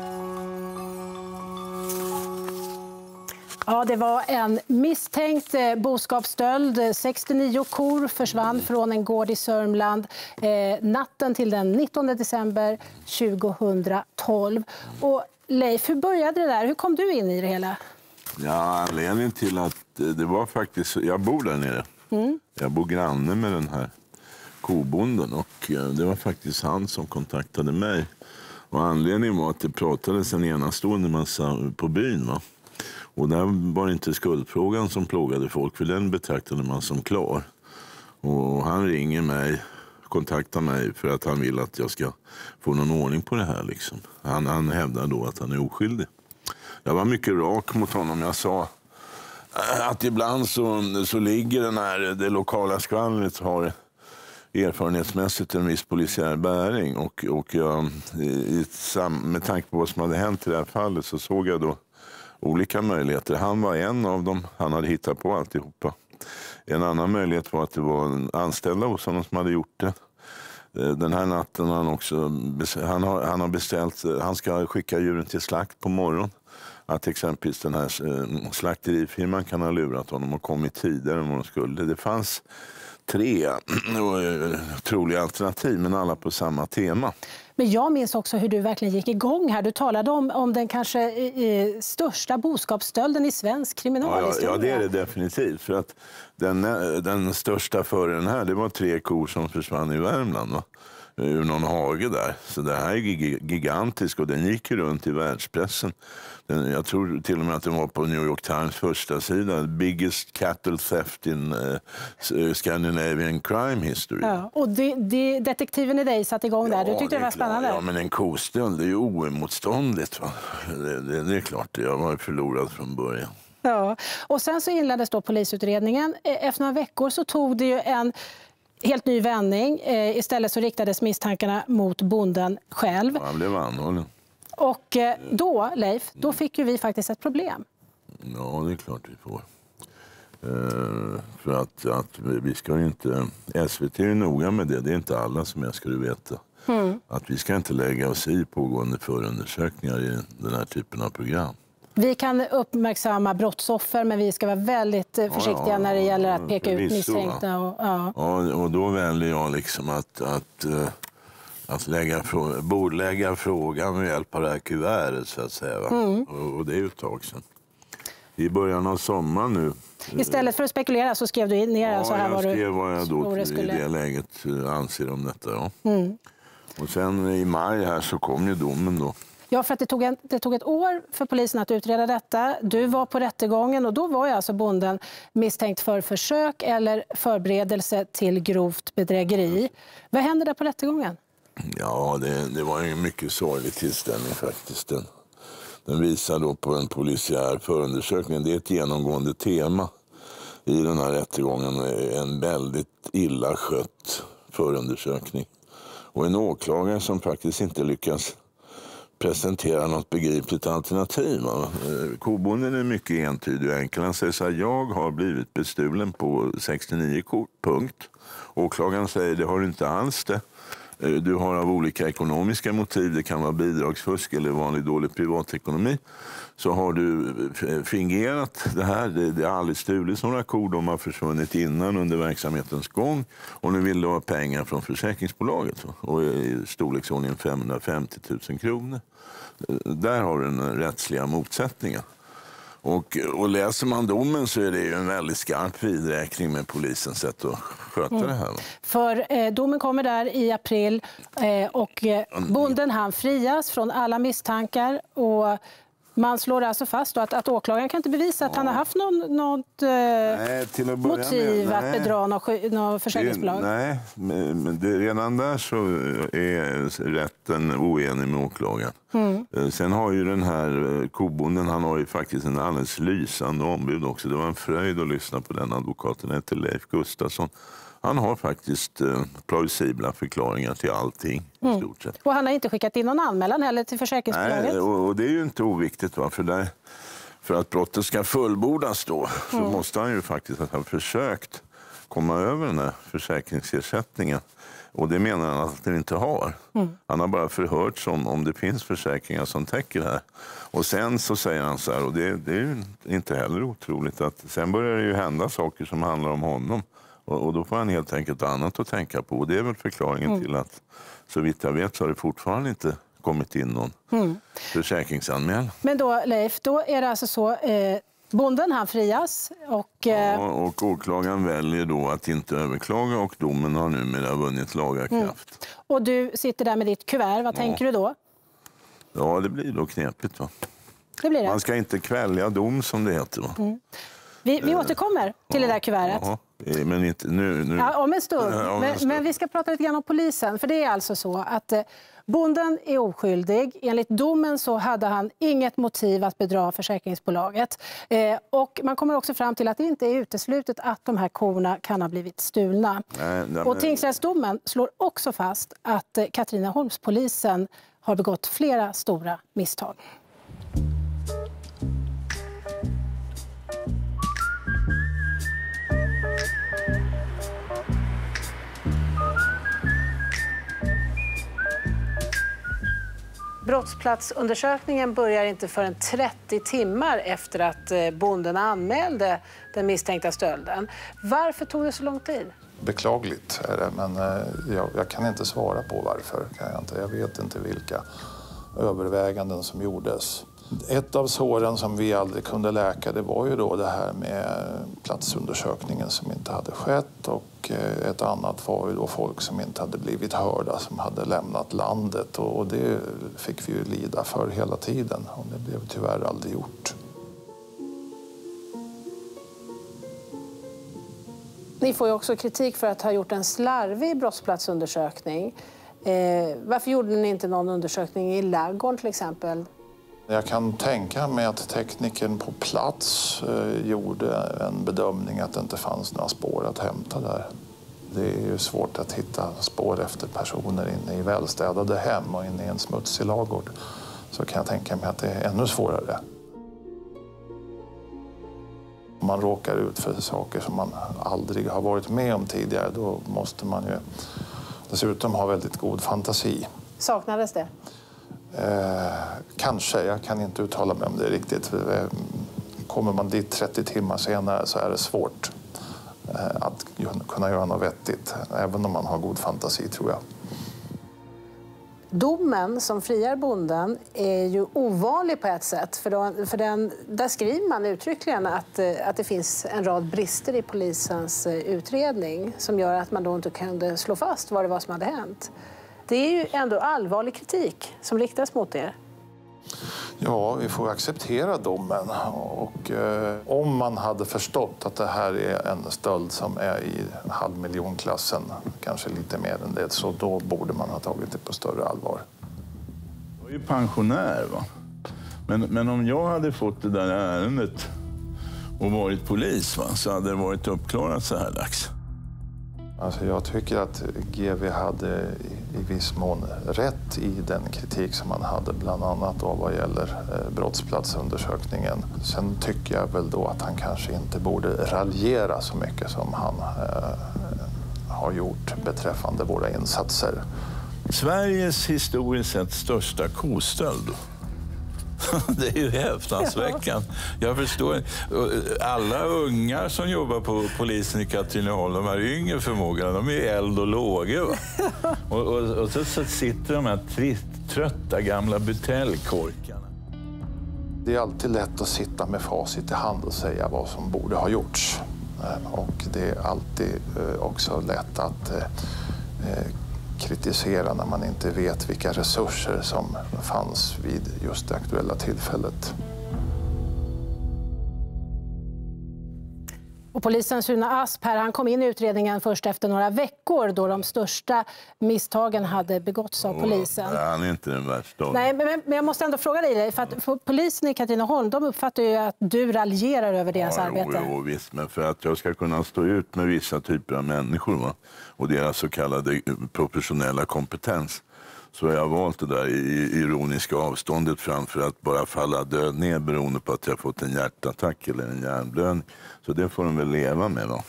Ja, det var en misstänkt eh, boskapsstöld. Eh, 69 kor försvann från en gård i Sörmland eh, natten till den 19 december 2012. Och Leif, hur började det där? Hur kom du in i det hela? Ja, anledningen till att eh, det var faktiskt... Jag bor där nere. Mm. Jag bor granne med den här kobonden och eh, det var faktiskt han som kontaktade mig. Och anledningen var att det pratades en enastående massa på byn. Va? Och där var det inte skuldfrågan som plågade folk, för den betraktade man som klar. Och han ringer mig, kontaktar mig för att han vill att jag ska få någon ordning på det här. Liksom. Han, han hävdar då att han är oskyldig. Jag var mycket rak mot honom. Jag sa äh, att ibland så, så ligger den här, det lokala skvallret har erfarenhetsmässigt en viss polisiär bäring. Och, och jag, i, i, med tanke på vad som hade hänt i det här fallet så såg jag då olika möjligheter. Han var en av dem. Han hade hittat på alltihopa. En annan möjlighet var att det var en anställda hos honom som hade gjort det. Eh, den här natten har han också han har, han har beställt, eh, han ska skicka djuren till slakt på morgonen. Att exempelvis den här eh, slakterifirman kan ha lurat honom och kommit tidigare än vad de skulle. Det fanns tre eh, troliga alternativ, men alla på samma tema. Men jag minns också hur du verkligen gick igång här. Du talade om, om den kanske eh, största boskapsstölden i svensk Ja, ja, kriminalhistoria. ja, det är det definitivt. För att den, den största före den här, det var tre kor som försvann i Värmland. Va? Ur någon hage där. Så det här är gig- gigantiskt och den gick runt i världspressen. Den, jag tror till och med att den var på New York Times första sida. Biggest cattle theft in eh, Scandinavian crime history. Ja, och det, det, detektiven i dig satte igång där. Du tyckte det, är var spännande. Ja, men en kostöld det är ju oemotståndligt. Va? Det, det, det är klart, jag var förlorad från början. Ja. Och sen så inleddes då polisutredningen. Eh, Efter några veckor så tog det ju en helt ny vändning. Eh, Istället så riktades misstankarna mot bonden själv. Han blev anhållen. Och eh, då, Leif, då fick ju vi faktiskt ett problem. Ja, det är klart vi får. Eh, för att, att vi ska inte... SVT är noga med det. Det är inte alla som ska du veta. Mm. Att vi ska inte lägga oss i pågående förundersökningar i den här typen av program. Vi kan uppmärksamma brottsoffer, men vi ska vara väldigt eh, försiktiga ja, när det gäller att peka ut misstänkta. Och, ja. Ja, och då väljer jag liksom att, att, eh, att lägga bordlägga frågan med hjälp av det här kuvertet, så att säga. Mm. Och, och det är ju ett tag sedan. I början av sommaren nu Istället för att spekulera så skrev du in ner Ja, så här jag vad du skrev vad jag då det i skulle... det läget eh, anser om detta. Ja. Mm. Och sen i maj här så kom ju domen då. Ja, för att det tog, en, det tog ett år för polisen att utreda detta. Du var på rättegången och då var ju alltså bonden misstänkt för försök eller förberedelse till grovt bedrägeri. Vad hände där på rättegången? Ja, det, det var en mycket sorglig tillställning faktiskt. Den, den visar då på en polisiär förundersökning. Det är ett genomgående tema i den här rättegången. En väldigt illa skött förundersökning. Och en åklagare som faktiskt inte lyckas presentera något begripligt alternativ. Eh, kobonden är mycket entydig och enkel. Han säger så här, jag har blivit bestulen på 69 kort, punkt. Åklagaren säger, det har du inte alls det. Eh, du har av olika ekonomiska motiv, det kan vara bidragsfusk eller vanlig dålig privatekonomi, så har du eh, fingerat det här. Det, det har aldrig stulits några kor, de har försvunnit innan under verksamhetens gång och nu vill du ha pengar från försäkringsbolaget och i storleksordningen 550 000 kronor. Eh, där har du den rättsliga motsättningen. Och, och läser man domen så är det ju en väldigt skarp vidräkning med polisens sätt att sköta Mm. det här. För eh, domen kommer där i april eh, och eh, bonden han frias från alla misstankar. Och man slår alltså fast att, att åklagaren kan inte bevisa att han har haft någon, något eh, Nej, att motiv med, att bedra något, något försäkringsbolag. Nej, men det, redan där så är rätten oenig med åklagaren. Mm. Eh, Sen har ju den här eh, kobonden, han har ju faktiskt en alldeles lysande ombud också. Det var en fröjd att lyssna på den advokaten, han Leif Gustafsson. Han har faktiskt eh, plausibla förklaringar till allting. Mm. stort sett. Och han har inte skickat in någon anmälan heller till försäkringsbolaget. Nej, och, och det är ju inte oviktigt. Va? För, där, för att brottet ska fullbordas då, så Mm. måste han ju faktiskt ha försökt komma över den här försäkringsersättningen. Och det menar han att han inte har. Mm. Han har bara förhörts om, om det finns försäkringar som täcker det här. Och sen så säger han så här, och det, det är ju inte heller otroligt, att sen börjar det ju hända saker som handlar om honom. Och, och då får han helt enkelt annat att tänka på. Och det är väl förklaringen Mm. till att, så vitt jag vet, så har det fortfarande inte kommit in någon Mm. försäkringsanmälan. Men då Leif, då är det alltså så. Eh, bonden han frias och eh, Ja, och åklagaren väljer då att inte överklaga och domen har numera vunnit laga Mm. kraft. Och du sitter där med ditt kuvert. Vad tänker du då? Ja, det blir då knepigt. Va? Det blir det. Man ska inte kvälja dom som det heter. Va? Mm. Vi, vi återkommer till det där kuvertet. Eh, men inte nu. nu. Ja, om en stund. Ja, om en Men, stund. men vi ska prata lite grann om polisen. För det är alltså så att eh, bonden är oskyldig. Enligt domen så hade han inget motiv att bedra försäkringsbolaget. Eh, och man kommer också fram till att det inte är uteslutet att de här korna kan ha blivit stulna. Nej, Och men- tingsrättsdomen slår också fast att eh, Katrineholmspolisen har begått flera stora misstag. Brottsplatsundersökningen börjar inte förrän 30 timmar efter att eh, bonden anmälde den misstänkta stölden. Varför tog det så lång tid? Beklagligt är det, men eh, jag, jag kan inte svara på varför. Kan jag, inte. jag vet inte vilka överväganden som gjordes. Ett av såren som vi aldrig kunde läka det var ju då det här med platsundersökningen som inte hade skett och eh, ett annat var ju då folk som inte hade blivit hörda som hade lämnat landet och det fick vi ju lida för hela tiden och det blev tyvärr aldrig gjort. Ni får ju också kritik för att ha gjort en slarvig brottsplatsundersökning. Eh, varför gjorde ni inte någon undersökning i ladugården till exempel? Jag kan tänka mig att teknikern på plats eh, gjorde en bedömning att det inte fanns några spår att hämta där. Det är ju svårt att hitta spår efter personer inne i välstädade hem och inne i en smutsig lagård. Så kan jag tänka mig att det är ännu svårare. Om man råkar ut för saker som man aldrig har varit med om tidigare då måste man ju dessutom ha väldigt god fantasi. Saknades det? Eh, kanske, jag kan inte uttala mig om det riktigt. Eh, kommer man dit 30 timmar senare så är det svårt eh, att kunna göra något vettigt, även om man har god fantasi tror jag. Domen som friar bonden är ju ovanlig på ett sätt. För, då, för den, där skriver man uttryckligen att, eh, att det finns en rad brister i polisens eh, utredning som gör att man då inte kunde slå fast vad det var som hade hänt. Det är ju ändå allvarlig kritik som riktas mot er. Ja, vi får acceptera domen. Och, eh, om man hade förstått att det här är en stöld som är i halvmiljonklassen, kanske lite mer än det, så då borde man ha tagit det på större allvar. Jag är ju pensionär. Va? Men, men om jag hade fått det där ärendet och varit polis va, så hade det varit uppklarat så här dags. Alltså jag tycker att GV hade i, viss mån rätt i den kritik som han hade, bland annat då vad gäller eh, brottsplatsundersökningen. Sen tycker jag väl då att han kanske inte borde raljera så mycket som han eh, har gjort beträffande våra insatser. Sveriges historiskt sett största kostöld. *laughs* Det är ju häpnadsväckande. Jag förstår. Alla ungar som jobbar på polisen i Katrineholm, de här yngre förmågorna, de är ju eld och lågor. *laughs* Och, och, och så, så sitter de här trist, trötta gamla buteljkorkarna. Det är alltid lätt att sitta med facit i hand och säga vad som borde ha gjorts. Eh, Och det är alltid eh, också lätt att eh, kritisera när man inte vet vilka resurser som fanns vid just det aktuella tillfället. Och polisen Sune Asp här, han kom in i utredningen först efter några veckor då de största misstagen hade begåtts av polisen. Nej, Han är inte den värsta. Nej, men, men jag måste ändå fråga dig, för att för polisen i Katrineholm de uppfattar ju att du raljerar över deras Ja, arbete. Jo, jo, visst, men för att jag ska kunna stå ut med vissa typer av människor va? och deras så kallade eh, professionella kompetens så har jag valt det där i- ironiska avståndet framför att bara falla död ner beroende på att jag fått en hjärtattack eller en hjärnblödning. Så det får de väl leva med. Då.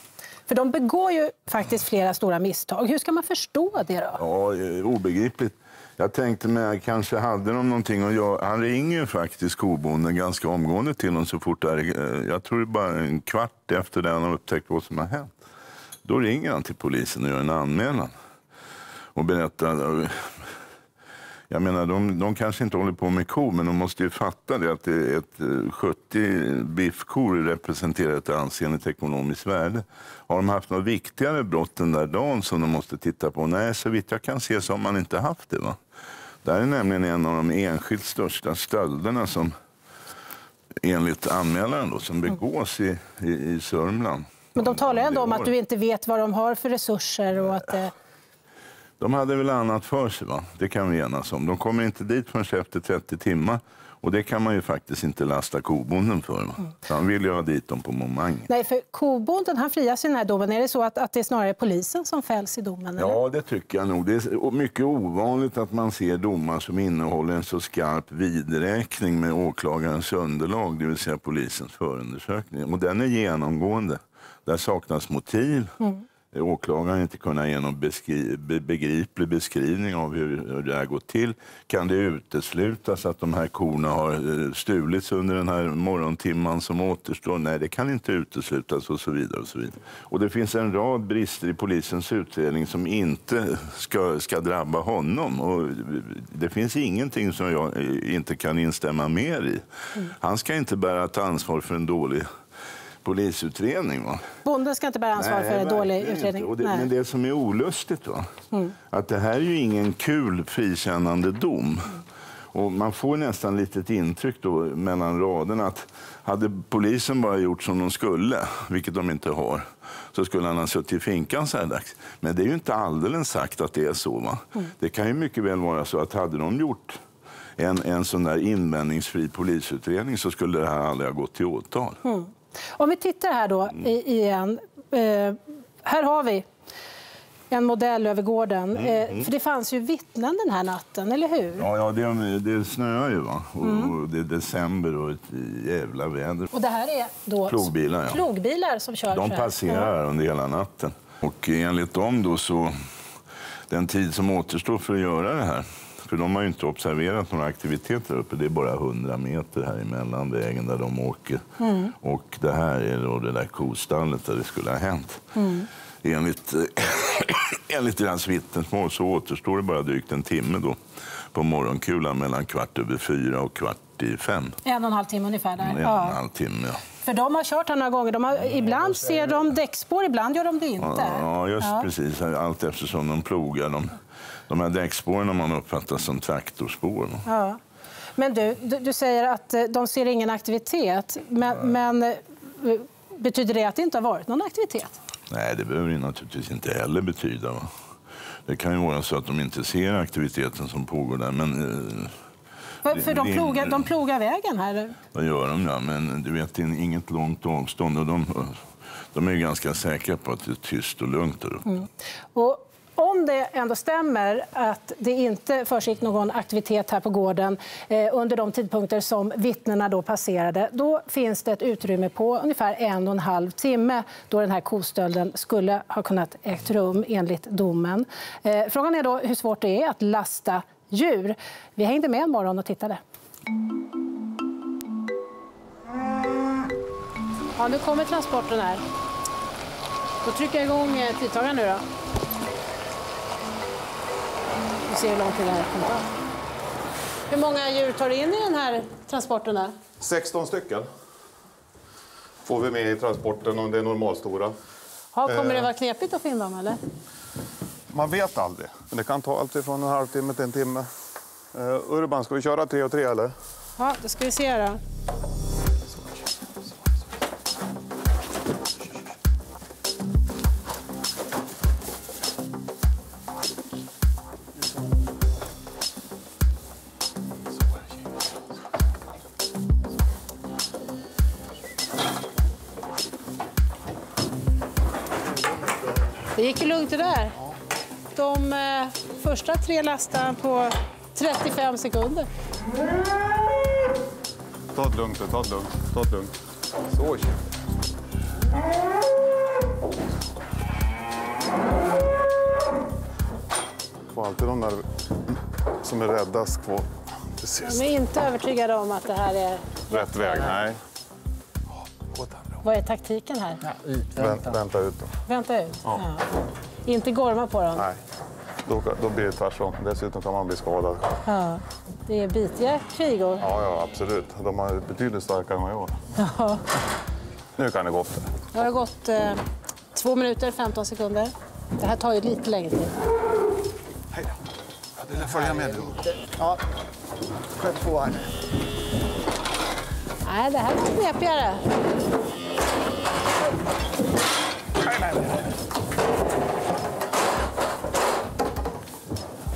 För de begår ju faktiskt flera stora misstag. Hur ska man förstå det då? Ja, eh, obegripligt. Jag tänkte mig, kanske hade de någonting att göra. Han ringer ju faktiskt kobonden ganska omgående till dem så fort det är, eh, jag tror det bara en kvart efter det han har upptäckt vad som har hänt. Då ringer han till polisen och gör en anmälan och berättar. Eh, Jag menar, de, de kanske inte håller på med kor, men de måste ju fatta det att det ett eh, 70 biffkor representerar ett ansenligt ekonomiskt värde. Har de haft något viktigare brott den där dagen som de måste titta på? Nej, så vitt jag kan se så har man inte haft det. Va? Det här är nämligen en av de enskilt största stölderna som enligt anmälaren då, som begås i, i, i Sörmland. Men de talar ändå om att du inte vet vad de har för resurser och att eh, De hade väl annat för sig, va? det kan vi enas om. De kommer inte dit förrän efter 30 timmar. Och det kan man ju faktiskt inte lasta kobonden för. Va? Så han vill ju ha dit dem på momang. Nej, för kobonden han frias i den här domen. Är det så att, att det är snarare polisen som fälls i domen? eller? Ja, det tycker jag nog. Det är mycket ovanligt att man ser domar som innehåller en så skarp vidräkning med åklagarens underlag, det vill säga polisens förundersökning. Och den är genomgående. Där saknas motiv. Mm. Åklagaren inte kunna ge någon beskri- be- begriplig beskrivning av hur, det här gått till. Kan det uteslutas att de här korna har eh, stulits under den här morgontimman som återstår? Nej, det kan inte uteslutas och så vidare. Och så vidare. Och det finns en rad brister i polisens utredning som inte ska, ska drabba honom. Och det finns ingenting som jag eh, inte kan instämma mer i. Han ska inte bära ett ansvar för en dålig polisutredning. Va? Bonden ska inte bära ansvar Nej, för en dålig utredning. det, men det som är olustigt, va? Mm. att det här är ju ingen kul frikännande dom. Och man får nästan lite ett intryck då mellan raderna att hade polisen bara gjort som de skulle, vilket de inte har, så skulle han ha suttit i finkan så här dags. Men det är ju inte alldeles sagt att det är så. Va? Mm. Det kan ju mycket väl vara så att hade de gjort en, en sån där invändningsfri polisutredning så skulle det här aldrig ha gått till åtal. Mm. Om vi tittar här då i- igen. Eh, här har vi en modell över gården. Eh, för det fanns ju vittnen den här natten, eller hur? Ja, ja det, det snöar ju va? Och, Mm. det är december och ett jävla väder. Och det här är då Plogbilar, ja. plogbilar som kör De passerar här under hela natten. Och enligt dem då så, den tid som återstår för att göra det här, för de har ju inte observerat några aktiviteter uppe, det är bara 100 meter här emellan vägen där de åker. Mm. Och det här är då det där kostallet där det skulle ha hänt. Mm. Enligt, *coughs* enligt deras vittnesmål så återstår det bara drygt en timme då på morgonkulan mellan kvart över fyra och kvart i fem. En och en halv timme ungefär. Där. En och en halv timme, ja. För de har kört här några gånger. De har, ibland ser de däckspår, ibland gör de det inte. Ja, just Ja. precis. Allt eftersom de plogar. De, de här däckspåren man uppfattat som traktorspår. Ja. Men du, du, du säger att eh, de ser ingen aktivitet. Men, men eh, betyder det att det inte har varit någon aktivitet? Nej, det behöver det naturligtvis inte heller betyda. Va? Det kan ju vara så att de inte ser aktiviteten som pågår där. Men, eh, För, för de, det- plogar, de plogar vägen här. Vad gör de ja, men du vet, det är inget långt avstånd. Och de, de är ganska säkra på att det är tyst och lugnt där uppe. Mm. Och om det ändå stämmer att det inte försiggick någon aktivitet här på gården eh, under de tidpunkter som vittnena då passerade, då finns det ett utrymme på ungefär en och en halv timme då den här kostölden skulle ha kunnat ägt rum enligt domen. Eh, frågan är då hur svårt det är att lasta djur. Vi hängde med en morgon och tittade. Ja, nu kommer transporten här. Då trycker jag igång eh, tidtagaren nu då. Vi ser hur lång tid det här kommer ta. Hur många djur tar du in i den här transporten? Där? 16 stycken får vi med i transporten om det är normalstora. Ja, kommer det Eh. vara knepigt att få in dem? Eller? Man vet aldrig, men det kan ta allt ifrån en halvtimme till en timme. Eh, Urban, ska vi köra tre och tre eller? Ja, då ska vi se då. Eh, första tre lastade på 35 sekunder. Ta det lugnt, ta det lugnt, ta det lugnt. Så, tjej. Får alltid de där som är räddast kvar till sist. De är inte övertygade om att det här är... Rätt väg, nej. Vad är taktiken här? Vänta, vänta ut då. Vänta ut. Ja. Ja. Inte gorma på dem. Nej, då, då blir det tvärtom. Dessutom kan man bli skadad. Ja. Det är bitiga kvigor. Ja, ja, absolut. De är betydligt starkare än vad jag är. Ja. Nu kan det gå för. Det har gått eh, två minuter 15 sekunder. Det här tar ju lite längre tid. Du lär följa med. Ja, sköt på här. Nej, det här var knepigare.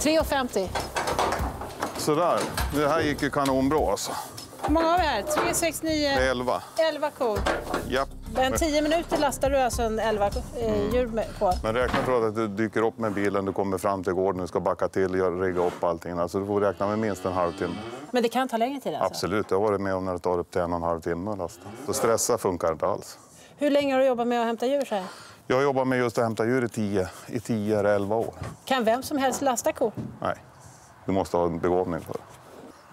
3,50. Sådär, det här gick ju kanonbra alltså. Hur många har vi här? 3, 6, 9, 11. 11 kor. Japp. Men 10 minuter lastar du alltså en 11 eh, djur med- på. Men räkna för att du dyker upp med bilen, du kommer fram till gården, du ska backa till, rigga upp allting. Alltså du får räkna med minst en halvtimme. Men det kan ta längre tid alltså? Absolut, jag har varit med om när det tar upp till en och en halv timme att lasta. Så stressa funkar inte alls. Hur länge har du jobbat med att hämta djur så här? Jag jobbar med just att hämta djur i 10, i 10 eller 11 år. Kan vem som helst lasta ko? Nej, du måste ha en begåvning för det.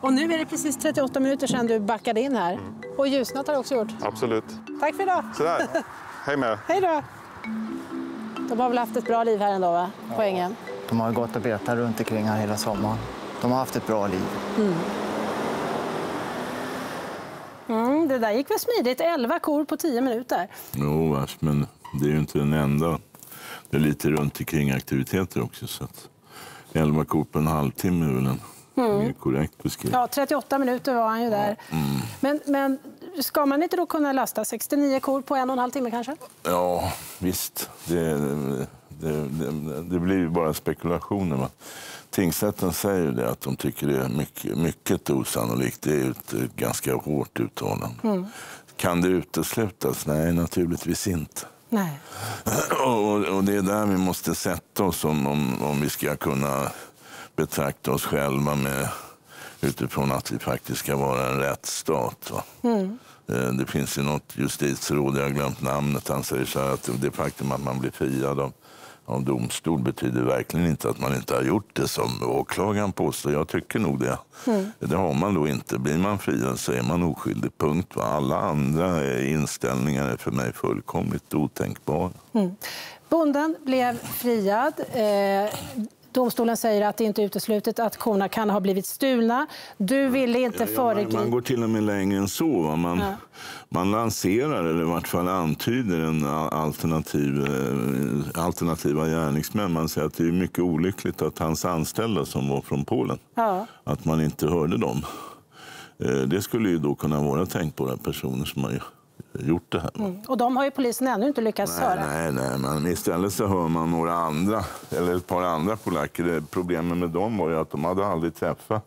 Och nu är det precis 38 minuter sedan du backade in här. Och ljusnat har du också gjort. Absolut. Tack för idag! Sådär, hej med. Hej då! De har väl haft ett bra liv här ändå, va? På ängen. De har gått och betat runt omkring här hela sommaren. De har haft ett bra liv. Mm. Mm, det där gick väl smidigt. 11 kor på 10 minuter. Jo, men det är ju inte den enda. Det är lite runt omkring aktiviteter också. Så att 11 kor på en halvtimme är väl en Mm. mer korrekt beskrivning. Ja, 38 minuter var han ju där. Mm. Men, men ska man inte då kunna lasta 69 kor på en och en halv timme kanske? Ja, visst. Det, det, det, det blir ju bara spekulationer. Va? Tingsrätten säger ju det att de tycker det är mycket, mycket osannolikt. Det är ett, ett ganska hårt uttalande. Mm. Kan det uteslutas? Nej, naturligtvis inte. Nej. Och, och det är där vi måste sätta oss om, om, om vi ska kunna betrakta oss själva med, utifrån att vi faktiskt ska vara en rättsstat. Mm. Eh, Det finns ju något justitieråd, jag har glömt namnet, han säger så att det faktum att man blir friad av, av domstol betyder verkligen inte att man inte har gjort det som åklagaren påstår. Jag tycker nog det. Mm. Det har man då inte. Blir man friad så är man oskyldig, punkt. Alla andra eh, inställningar är för mig fullkomligt otänkbara. Mm. Bonden blev friad. Eh, domstolen säger att det inte är uteslutet att korna kan ha blivit stulna. Du ville inte Ja, man, föregripa... man går till och med längre än så. Va? Man, Ja. man lanserar, eller i vart fall antyder, en alternativ, eh, alternativa gärningsmän. Man säger att det är mycket olyckligt att hans anställda som var från Polen, Ja. att man inte hörde dem. Eh, Det skulle ju då kunna vara tänkbara personer som har gjort det här. Mm. Och de har ju polisen ännu inte lyckats Nej, höra. nej, nej, men istället så hör man några andra, eller ett par andra polacker. Problemet med dem var ju att de hade aldrig träffat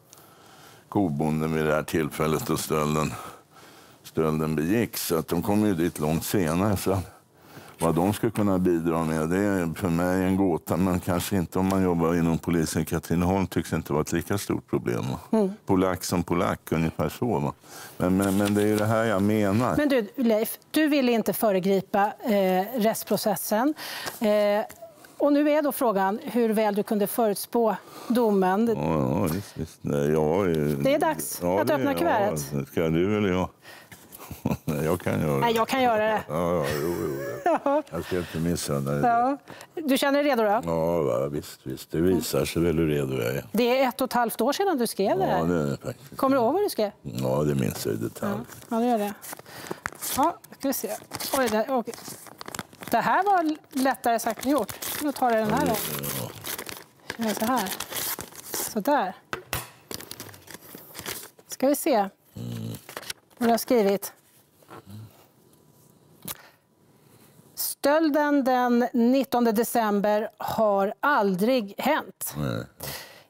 kobonden vid det här tillfället då stölden, stölden begicks. Så att de kom ju dit långt senare. Så vad de skulle kunna bidra med, det är för mig en gåta. Men kanske inte om man jobbar inom polisen Katrineholm tycks inte vara ett lika stort problem. Mm. Polack som polack, ungefär så. Men, men, men det är ju det här jag menar. Men du, Leif, du ville inte föregripa eh, rättsprocessen. Eh, och nu är då frågan hur väl du kunde förutspå domen. Ja, ja visst. visst. Nej, jag, Det är dags att det- öppna kuvertet. Ja, ska du eller jag? *laughs* Jag kan göra det. Nej, jag kan göra det. Ja, ja, jo, jo. *laughs* Ja. Jag ska inte missa det. Ja. Du känner dig redo då? Ja, visst, visst. Det visar sig väl hur redo jag är. Det är ett och ett halvt år sedan du skrev det Ja, här. det är det faktiskt. Kommer du ihåg vad du skrev? Ja, det minns jag i detalj. Ja, det gör det. Ja, ska vi se. Oj, det, okej. det här var lättare sagt än gjort. Nu tar jag den här då. Gör Så här. Så där. Ska vi se vad du har skrivit. Stölden den 19 december har aldrig hänt. Nej.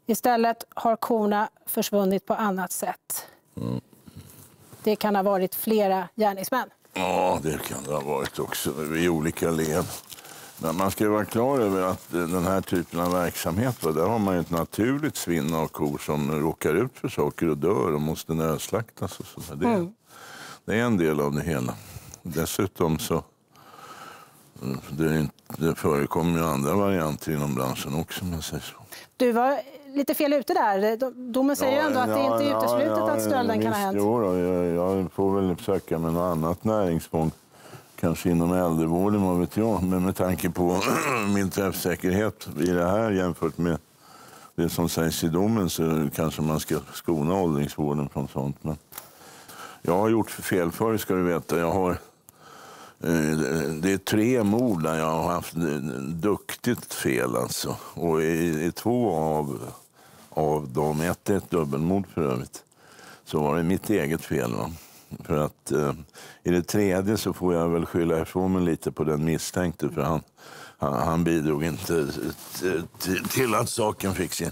Istället har korna försvunnit på annat sätt. Mm. Det kan ha varit flera gärningsmän. Ja, det kan det ha varit också i olika led. Men man ska vara klar över att den här typen av verksamhet, där har man ju ett naturligt svinn av kor som råkar ut för saker och dör och måste nödslaktas. Och så. där. Det, Mm. det är en del av det hela. Dessutom så det, det förekommer ju andra varianter inom branschen också. Säger så. Du var lite fel ute där. Domen säger ju ändå att det inte är uteslutet att stölden kan ha hänt. Jo då, jag, jag får väl söka med något annat näringsfång. Kanske inom äldrevården, vad vet jag. Men med tanke på *clears throat* min träffsäkerhet i det här jämfört med det som sägs i domen så kanske man ska skona åldringsvården från sånt. Men jag har gjort fel förr, ska du veta. Jag har, Eh, det är tre mord där jag har haft duktigt fel. Alltså. Och i, i två av, av dem, ett är ett dubbelmord för övrigt, så var det mitt eget fel. Va? För att eh, i det tredje så får jag väl skylla ifrån mig lite på den misstänkte för han, han, han bidrog inte till att saken fick sin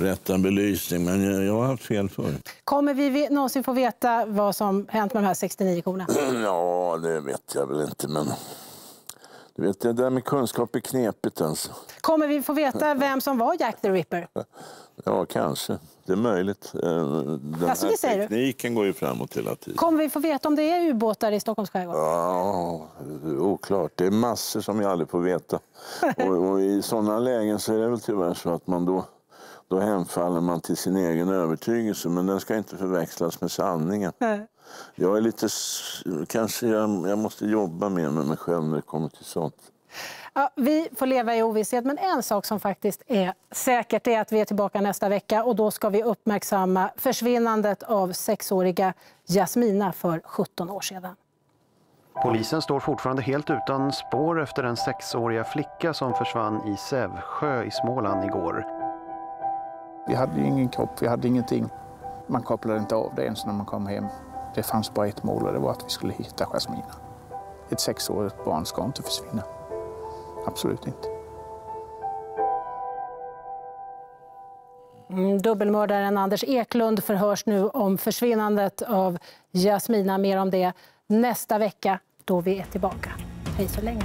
rätta belysning. Men jag, har haft fel förr. Kommer vi någonsin få veta vad som hänt med de här 69 korna? *clears throat* Ja, det vet jag väl inte, men du vet, det där med kunskap är knepigt alltså. Kommer vi få veta *laughs* vem som var Jack the Ripper? *laughs* Ja, kanske. Det är möjligt. Eh, Den Alltså, det säger här du? tekniken går ju framåt hela tiden. Kommer vi få veta om det är ubåtar i Stockholms skärgård? Ja, oklart. Det är massor som vi aldrig får veta. *laughs* Och, och I sådana lägen så är det väl tyvärr så att man då, då hemfaller man till sin egen övertygelse. Men den ska inte förväxlas med sanningen. Jag är lite... Kanske jag, jag måste jobba mer med mig själv när det kommer till sånt. Ja, vi får leva i ovisshet, men en sak som faktiskt är säkert är att vi är tillbaka nästa vecka och då ska vi uppmärksamma försvinnandet av sexåriga Jasmina för 17 år sedan. Polisen står fortfarande helt utan spår efter den sexåriga flicka som försvann i Sävsjö i Småland igår. Vi hade ju ingen kropp, vi hade ingenting. Man kopplade inte av det ens när man kom hem. Det fanns bara ett mål och det var att vi skulle hitta Jasmina. Ett sexårigt barn ska inte försvinna. Absolut inte. Mm, dubbelmördaren Anders Eklund förhörs nu om försvinnandet av Jasmina. Mer om det nästa vecka då vi är tillbaka. Hej så länge.